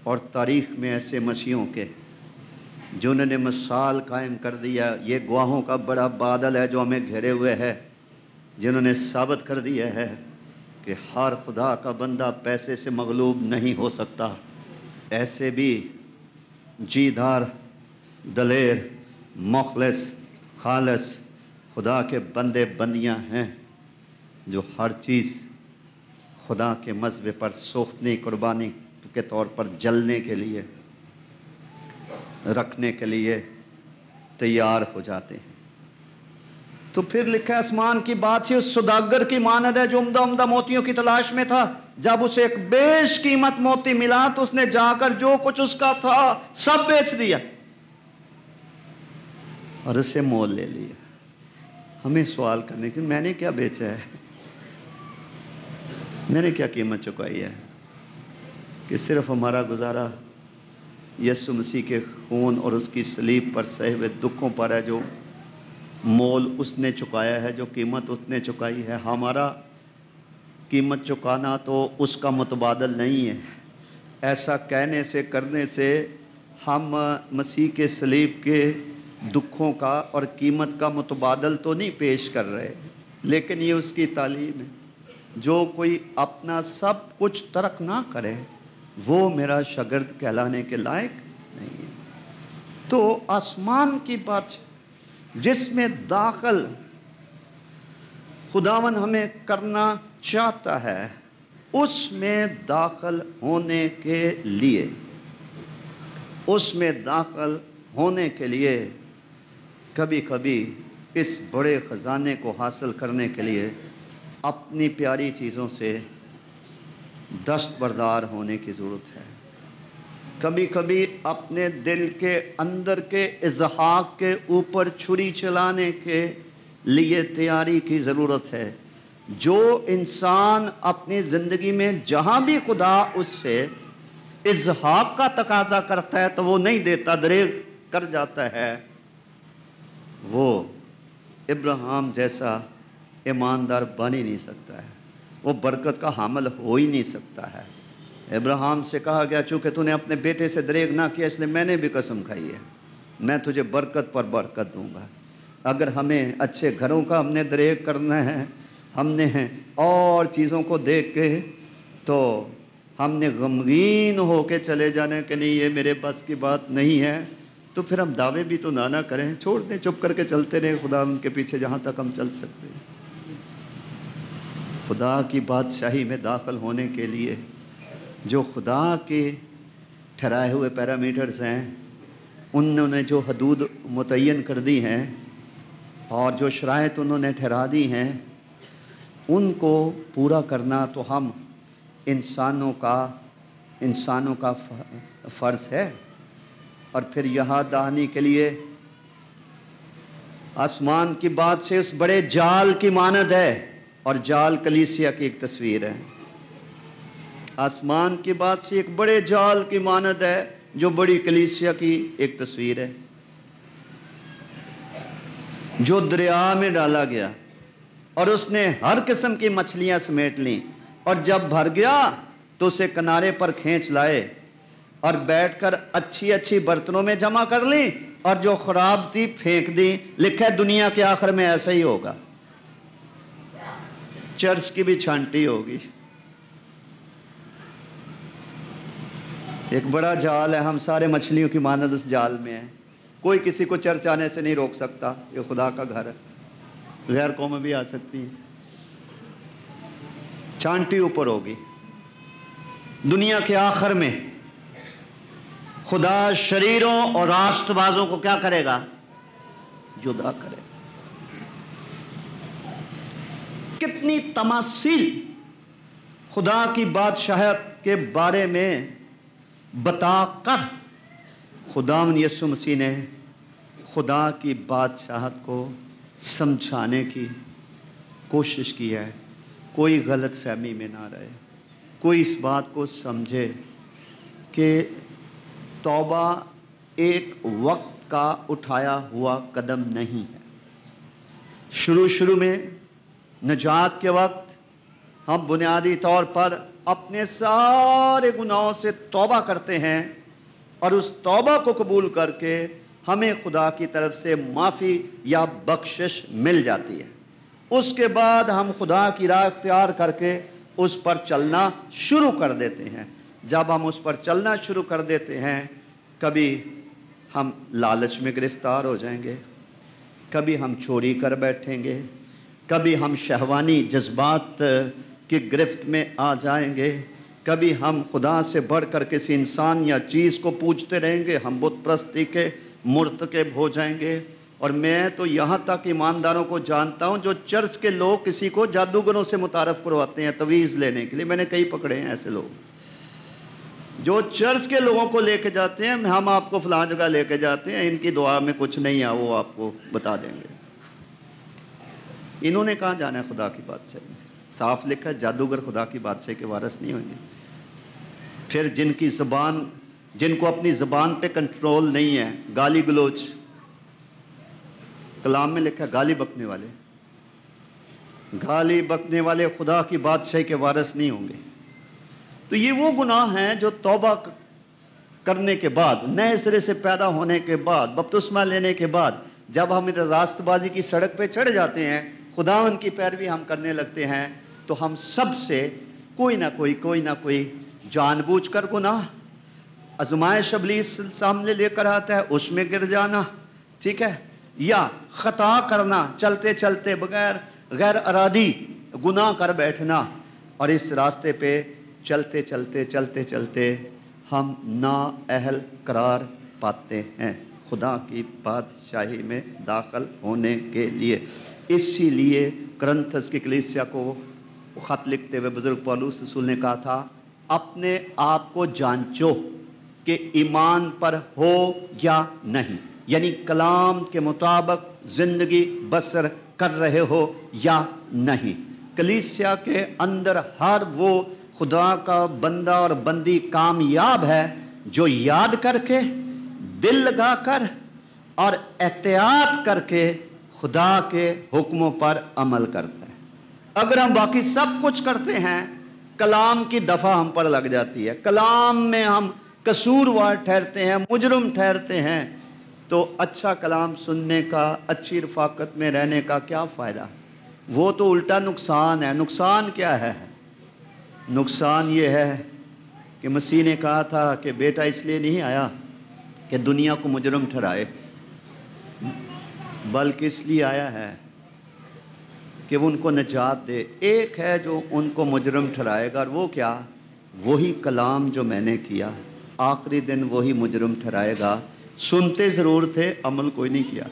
اور تاریخ میں ایسے مسیحوں کے جنہوں نے مثال قائم کر دیا، یہ گواہوں کا بڑا بادل ہے جو ہمیں گھیرے ہوئے ہے، جنہوں نے ثابت کر دیا ہے کہ ہر خدا کا بندہ پیسے سے مغلوب نہیں ہو سکتا۔ ایسے بھی جی دار دلیر، مخلص، خالص خدا کے بندے بندیاں ہیں جو ہر چیز خدا کے مذہب پر سوختنی، قربانی کے طور پر جلنے کے لیے رکھنے کے لیے تیار ہو جاتے ہیں۔ تو پھر لکھا آسمان کی بات سے اس سداگر کی ماند ہے جو عمدہ عمدہ موتیوں کی تلاش میں تھا۔ جب اسے ایک بیش قیمت موتی ملا تو اس نے جا کر جو کچھ اس کا تھا سب بیچ دیا۔ اور اسے مول لے لیا۔ ہمیں سوال کرنے کی، میں نے کیا بیچا ہے؟ میں نے کیا قیمت چکائی ہے؟ کہ صرف ہمارا گزارا یسو مسیح کے خون اور اس کی سلیب پر سہے ہوئے دکھوں پر ہے جو مول اس نے چکایا ہے، جو قیمت اس نے چکائی ہے۔ ہمارا قیمت چکانا تو اس کا متبادل نہیں ہے۔ ایسا کہنے سے، کرنے سے ہم مسیح کے سلیب کے دکھوں کا اور قیمت کا متبادل تو نہیں پیش کر رہے، لیکن یہ اس کی تعلیم ہے۔ جو کوئی اپنا سب کچھ ترک نہ کرے وہ میرا شگرد کہلانے کے لائق نہیں ہے۔ تو آسمان کی بات جس میں داخل خداون ہمیں کرنا چاہتا ہے، اس میں داخل ہونے کے لیے، اس میں داخل ہونے کے لیے کبھی کبھی اس بڑے خزانے کو حاصل کرنے کے لیے اپنی پیاری چیزوں سے دستبردار ہونے کی ضرورت ہے۔ کبھی کبھی اپنے دل کے اندر کے اظہاق کے اوپر چھری چلانے کے لیے تیاری کی ضرورت ہے۔ جو انسان اپنی زندگی میں جہاں بھی خدا اس سے اظہاق کا تقاضا کرتا ہے تو وہ نہیں دیتا، دریغ کر جاتا ہے۔ وہ ابراہم جیسا ایماندار بن ہی نہیں سکتا ہے۔ وہ برکت کا حامل ہو ہی نہیں سکتا ہے۔ ابراہم سے کہا گیا، چونکہ تو نے اپنے بیٹے سے دریغ نہ کیا، اس لیے میں نے بھی قسم کھائی ہے۔ میں تجھے برکت پر برکت دوں گا۔ اگر ہمیں اچھے گھروں کا ہم نے دریغ کرنا ہے، ہم نے اور چیزوں کو دیکھ کے تو ہم نے غمگین ہو کے چلے جانے کہ نہیں، یہ میرے بس کی بات نہیں ہے۔ تو پھر ہم دعوے بھی تو نہ کریں، چھوڑ دیں، چپ کر کے چلتے رہے خدا ان کے پیچھے جہاں تک ہم چل سکتے ہیں۔ خدا کی بادشاہی میں داخل ہونے کے لیے جو خدا کے ٹھہرائے ہوئے پیرامیٹرز ہیں انہوں نے جو حدود متعین کر دی ہیں اور جو شرائط انہوں نے ٹھہرا دی ہیں، ان کو پورا کرنا تو ہم انسانوں کا انسانوں کا فرض ہے۔ اور پھر یہاں دہانی کے لیے آسمان کی بات سے اس بڑے جال کی ماند ہے۔ اور جال کلیسیا کی ایک تصویر ہے۔ آسمان کی بات سے ایک بڑے جال کی ماند ہے، جو بڑی کلیسیا کی ایک تصویر ہے۔ جو دریا میں ڈالا گیا اور اس نے ہر قسم کی مچھلیاں سمیٹ لیں۔ اور جب بھر گیا تو اسے کنارے پر کھینچ لائے اور بیٹھ کر اچھی اچھی برتنوں میں جمع کر لی اور جو خراب تھی پھینک دی لکھے دنیا کے آخر میں ایسا ہی ہوگا۔ چرچ کی بھی چھانٹی ہوگی۔ ایک بڑا جال ہے، ہم سارے مچھلیوں کی مانند اس جال میں ہیں۔ کوئی کسی کو چرچ آنے سے نہیں روک سکتا، یہ خدا کا گھر ہے۔ غیر قوم بھی آ سکتی ہیں۔ چانٹی اوپر ہوگی۔ دنیا کے آخر میں خدا شریروں اور راست بازوں کو کیا کرے گا؟ جدا کرے گا۔ کتنی تماثیل خدا کی بادشاہت کے بارے میں بتا کر خدا یسو مسیح نے خدا کی بادشاہت کو سمجھانے کی کوشش کی ہے۔ کوئی غلط فہمی میں نہ رہے۔ کوئی اس بات کو سمجھے کہ توبہ ایک وقت کا اٹھایا ہوا قدم نہیں ہے۔ شروع شروع میں نجات کے وقت ہم بنیادی طور پر اپنے سارے گناہوں سے توبہ کرتے ہیں اور اس توبہ کو قبول کر کے ہمیں خدا کی طرف سے معافی یا بخشش مل جاتی ہے۔ اس کے بعد ہم خدا کی راہ اختیار کر کے اس پر چلنا شروع کر دیتے ہیں۔ جب ہم اس پر چلنا شروع کر دیتے ہیں، کبھی ہم لالچ میں گرفتار ہو جائیں گے، کبھی ہم چوری کر بیٹھیں گے کبھی ہم شہوانی جذبات کی گرفت میں آ جائیں گے، کبھی ہم خدا سے بڑھ کر کسی انسان یا چیز کو پوچھتے رہیں گے، ہم بت پرستی کے مرتکب ہو جائیں گے۔ اور میں تو یہاں تک ایمانداروں کو جانتا ہوں جو چرچ کے لوگ کسی کو جادوگروں سے متعارف کرواتے ہیں تویز لینے کے لیے۔ میں نے کئی پکڑے ہیں ایسے لوگ۔ جو چرچ کے لوگوں کو لے کے جاتے ہیں، ہم آپ کو فلاں جگہ لے کے جاتے ہیں، ان کی دعا میں کچھ نہیں ہے، وہ آپ کو بتا دیں گے۔ انہوں نے کہاں جانا ہے خدا کی بات سے صاف لکھا جادوگر خدا کی بادشاہ کے وارث نہیں ہوں گے۔ پھر جن کی زبان، جن کو اپنی زبان پہ کنٹرول نہیں ہے، گالی گلوچ۔ کلام میں لکھا گالی بکنے والے۔ گالی بکنے والے خدا کی بادشاہ کے وارث نہیں ہوں گے۔ تو یہ وہ گناہ ہیں جو توبہ کرنے کے بعد، نئے سرے سے پیدا ہونے کے بعد، بپتسمہ لینے کے بعد، جب ہم راست بازی کی سڑک پہ چڑھ جاتے ہیں خداون کی پیروی ہم کرنے لگتے ہیں، تو ہم سب سے کوئی نہ کوئی کوئی نہ کوئی جان بوجھ کر گناہ ازمائش ابلیس سامنے لے کر آتا ہے، اس میں گر جانا، ٹھیک ہے؟ یا خطا کرنا، چلتے چلتے بغیر غیر ارادی گناہ کر بیٹھنا، اور اس راستے پہ چلتے چلتے چلتے چلتے ہم نا اہل قرار پاتے ہیں خدا کی بادشاہی میں داخل ہونے کے لیے۔ اسی لیے کرنتھس کی کلیسیا کو خط لکھتے ہوئے بزرگ پالوس رسول نے کہا تھا، اپنے آپ کو جانچو کہ ایمان پر ہو یا نہیں یعنی کلام کے مطابق زندگی بسر کر رہے ہو یا نہیں۔ کلیسیا کے اندر ہر وہ خدا کا بندہ اور بندی کامیاب ہے جو یاد کر کے، دل لگا کر اور احتیاط کر کے خدا کے حکموں پر عمل کرتا ہے اگر ہم باقی سب کچھ کرتے ہیں، کلام کی دفعہ ہم پر لگ جاتی ہے۔ کلام میں ہم قصوروار ٹھہرتے ہیں، مجرم ٹھہرتے ہیں، تو اچھا کلام سننے کا، اچھی رفاقت میں رہنے کا کیا فائدہ؟ وہ تو الٹا نقصان ہے۔ نقصان کیا ہے؟ نقصان یہ ہے کہ مسیح نے کہا تھا کہ بیٹا اس لیے نہیں آیا کہ دنیا کو مجرم ٹھہرائے۔ بلکہ اس لیے آیا ہے کہ وہ ان کو نجات دے؟ ایک ہے جو ان کو مجرم ٹھہرائے گا اور وہ کیا؟ وہی کلام جو میں نے کیا۔ آخری دن وہی مجرم ٹھہرائے گا۔ سنتے ضرور تھے، عمل کوئی نہیں کیا۔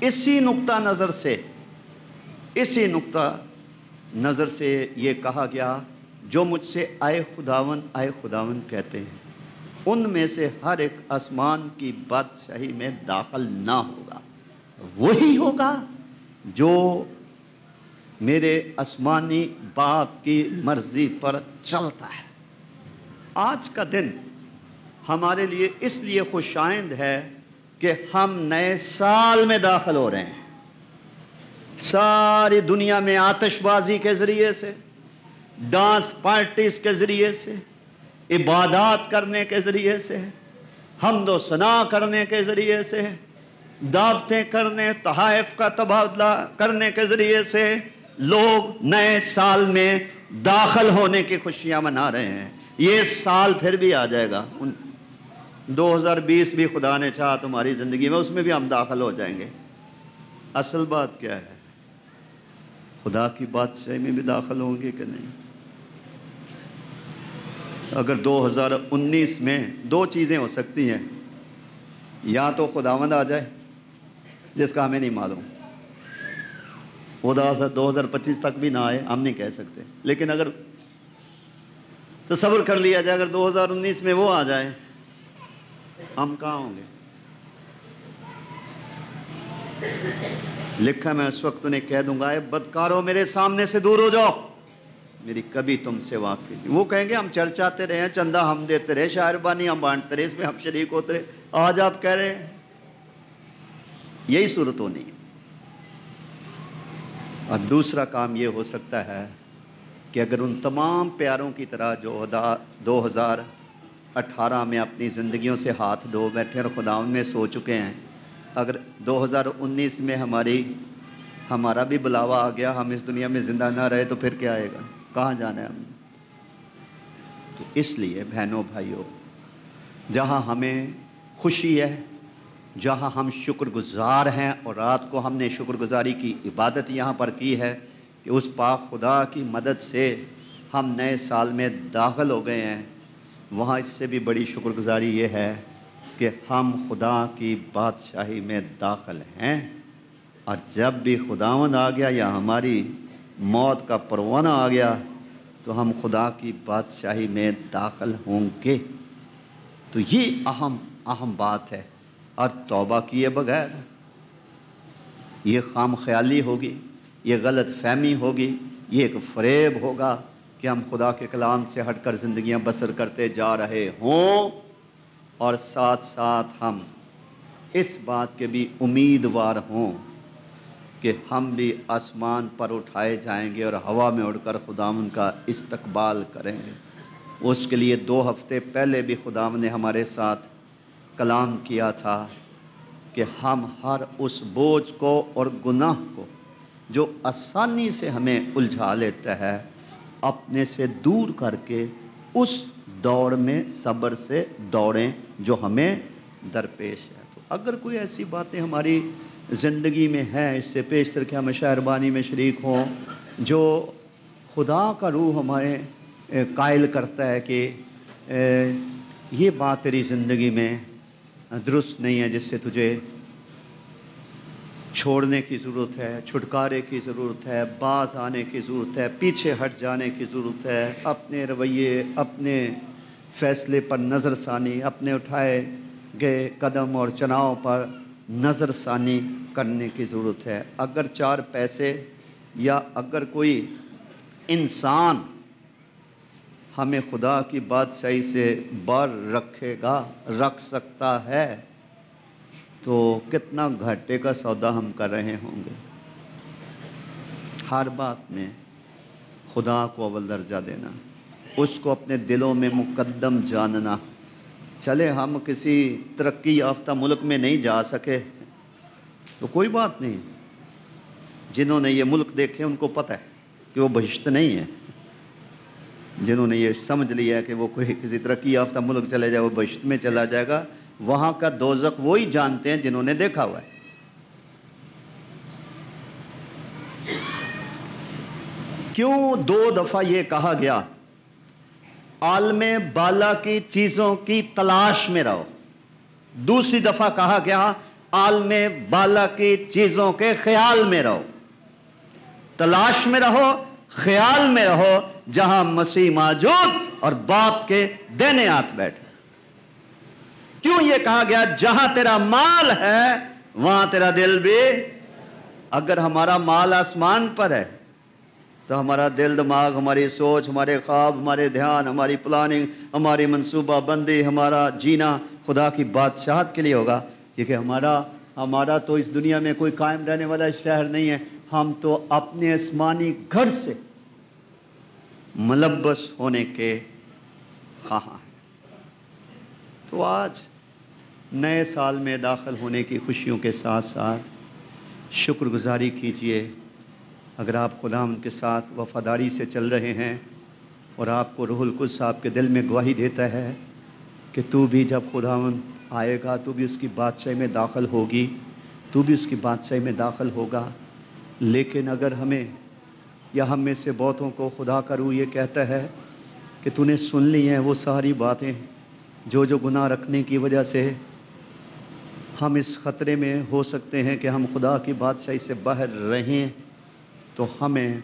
اسی نقطہ نظر سے، اسی نقطہ نظر سے یہ کہا گیا، جو مجھ سے آئے خداون آئے خداون کہتے ہیں۔ ان میں سے ہر ایک آسمان کی بادشاہی میں داخل نہ ہوگا۔ وہی ہوگا جو میرے آسمانی باپ کی مرضی پر چلتا ہے۔ آج کا دن ہمارے لیے اس لیے خوش آئند ہے کہ ہم نئے سال میں داخل ہو رہے ہیں۔ ساری دنیا میں آتش بازی کے ذریعے سے، ڈانس پارٹیز کے ذریعے سے عبادات کرنے کے ذریعے سے، حمد و ثنا کرنے کے ذریعے سے، دعوتیں کرنے، تحائف کا تبادلہ کرنے کے ذریعے سے لوگ نئے سال میں داخل ہونے کی خوشیاں منا رہے ہیں۔ یہ سال پھر بھی آ جائے گا۔ دو ہزار بیس بھی خدا نے چاہا تمہاری زندگی میں، اس میں بھی ہم داخل ہو جائیں گے۔ اصل بات کیا ہے؟ خدا کی بادشاہی میں بھی داخل ہوں گے کہ نہیں؟ اگر دو ہزار انیس میں دو چیزیں ہو سکتی ہیں، یا تو خداوند آ جائے، جس کا ہمیں نہیں معلوم۔ خدا سے دو ہزار پچیس تک بھی نہ آئے، ہم نہیں کہہ سکتے۔ لیکن اگر تصور کر لیا جائے، اگر دو ہزار انیس میں وہ آ جائے، ہم کہاں ہوں گے؟ لکھا میں اس وقت انہیں کہہ دوں گا، اے بدکارو میرے سامنے سے دور ہو جاؤ۔ میری کبھی تم سے واقعی نہیں۔ وہ کہیں گے، ہم چرچاتے رہے ہیں، چندہ ہم دیتے رہے، شاعر بانی ہم بانٹتے رہے، اس میں ہم شریک ہوتے رہے۔ آج آپ کہہ رہے ہیں، یہی صورت ہونی ہے۔ اور دوسرا کام یہ ہو سکتا ہے کہ اگر ان تمام پیاروں کی طرح جو دو ہزار اٹھارہ میں اپنی زندگیوں سے ہاتھ دھو بیٹھے اور خدا میں سو چکے ہیں۔ اگر دو ہزار انیس میں ہماری، ہمارا بھی بلاوا آ گیا، ہم اس دنیا میں زندہ نہ رہے تو پھر کیا آئے گا؟ کہاں جانا ہے ہم؟ تو اس لیے بہنوں بھائیوں، جہاں ہمیں خوشی ہے، جہاں ہم شکر گزار ہیں اور رات کو ہم نے شکر گزاری کی عبادت یہاں پر کی ہے کہ اس پاک خدا کی مدد سے ہم نئے سال میں داخل ہو گئے ہیں، وہاں اس سے بھی بڑی شکر گزاری یہ ہے کہ ہم خدا کی بادشاہی میں داخل ہیں۔ اور جب بھی خداون آ گیا یا ہماری موت کا پروانہ آ گیا تو ہم خدا کی بادشاہی میں داخل ہوں گے۔ تو یہ اہم اہم بات ہے۔ اور توبہ کیے بغیر یہ خام خیالی ہوگی، یہ غلط فہمی ہوگی، یہ ایک فریب ہوگا کہ ہم خدا کے کلام سے ہٹ کر زندگیاں بسر کرتے جا رہے ہوں۔ اور ساتھ ساتھ ہم اس بات کے بھی امیدوار ہوں۔ کہ ہم بھی آسمان پر اٹھائے جائیں گے اور ہوا میں اڑ کر خدام کا استقبال کریں گے۔ اس کے لیے دو ہفتے پہلے بھی خدام نے ہمارے ساتھ کلام کیا تھا کہ ہم ہر اس بوجھ کو اور گناہ کو جو آسانی سے ہمیں الجھا لیتا ہے، اپنے سے دور کر کے اس دوڑ میں صبر سے دوڑیں جو ہمیں درپیش ہے۔ تو اگر کوئی ایسی باتیں ہماری زندگی میں ہیں اس سے پیشتر کے ہمیں شہربانی میں شریک ہوں۔ جو خدا کا روح ہمارے قائل کرتا ہے کہ یہ بات تیری زندگی میں درست نہیں ہے، جس سے تجھے چھوڑنے کی ضرورت ہے، چھٹکارے کی ضرورت ہے، باز آنے کی ضرورت ہے، پیچھے ہٹ جانے کی ضرورت ہے۔ اپنے رویے، اپنے فیصلے پر نظر ثانی، اپنے اٹھائے گئے قدم اور چناؤ پر نظر ثانی کرنے کی ضرورت ہے۔ اگر چار پیسے یا اگر کوئی انسان ہمیں خدا کی بادشاہی سے بار رکھے گا، رکھ سکتا ہے، تو کتنا گھاٹے کا سودا ہم کر رہے ہوں گے۔ ہر بات میں خدا کو اول درجہ دینا، اس کو اپنے دلوں میں مقدم جاننا۔ چلے ہم کسی ترقی یافتہ ملک میں نہیں جا سکے، تو کوئی بات نہیں۔ جنہوں نے یہ ملک دیکھے ان کو پتہ ہے کہ وہ بہشت نہیں ہے۔ جنہوں نے یہ سمجھ لیا کہ وہ کوئی کسی ترقی یافتہ ملک چلے جائے، وہ بہشت میں چلا جائے گا، وہاں کا دوزخ وہی جانتے ہیں جنہوں نے دیکھا ہوا ہے۔ کیوں دو دفعہ یہ کہا گیا؟ عالم بالا کی چیزوں کی تلاش میں رہو۔ دوسری دفعہ کہا گیا، عالم بالا کی چیزوں کے خیال میں رہو۔ تلاش میں رہو، خیال میں رہو جہاں مسیح موجود اور باپ کے دینے ہاتھ بیٹھے۔ کیوں یہ کہا گیا؟ جہاں تیرا مال ہے، وہاں تیرا دل بھی، اگر ہمارا مال آسمان پر ہے۔ تو ہمارا دل، دماغ، ہماری سوچ، ہمارے خواب، ہمارے دھیان، ہماری پلاننگ ہماری منصوبہ بندی، ہمارا جینا خدا کی بادشاہت کے لیے ہوگا۔ کیونکہ ہمارا ہمارا تو اس دنیا میں کوئی قائم رہنے والا شہر نہیں ہے۔ ہم تو اپنے آسمانی گھر سے ملبس ہونے کے خواہاں ہیں۔ تو آج نئے سال میں داخل ہونے کی خوشیوں کے ساتھ ساتھ شکر گزاری کیجیے۔ اگر آپ خدا ان کے ساتھ وفاداری سے چل رہے ہیں اور آپ کو روح القدس صاحب کے دل میں گواہی دیتا ہے کہ تو بھی جب خدا آئے گا، تو بھی اس کی بادشاہی میں داخل ہوگی، تو بھی اس کی بادشاہی میں داخل ہوگا۔ لیکن اگر ہمیں یا ہم میں سے بہتوں کو خدا کا روح یہ کہتا ہے کہ تو نے سن لی ہیں وہ ساری باتیں، جو جو گناہ رکھنے کی وجہ سے ہم اس خطرے میں ہو سکتے ہیں کہ ہم خدا کی بادشاہی سے باہر رہیں۔ تو ہمیں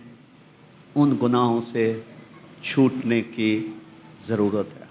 ان گناہوں سے چھوٹنے کی ضرورت ہے۔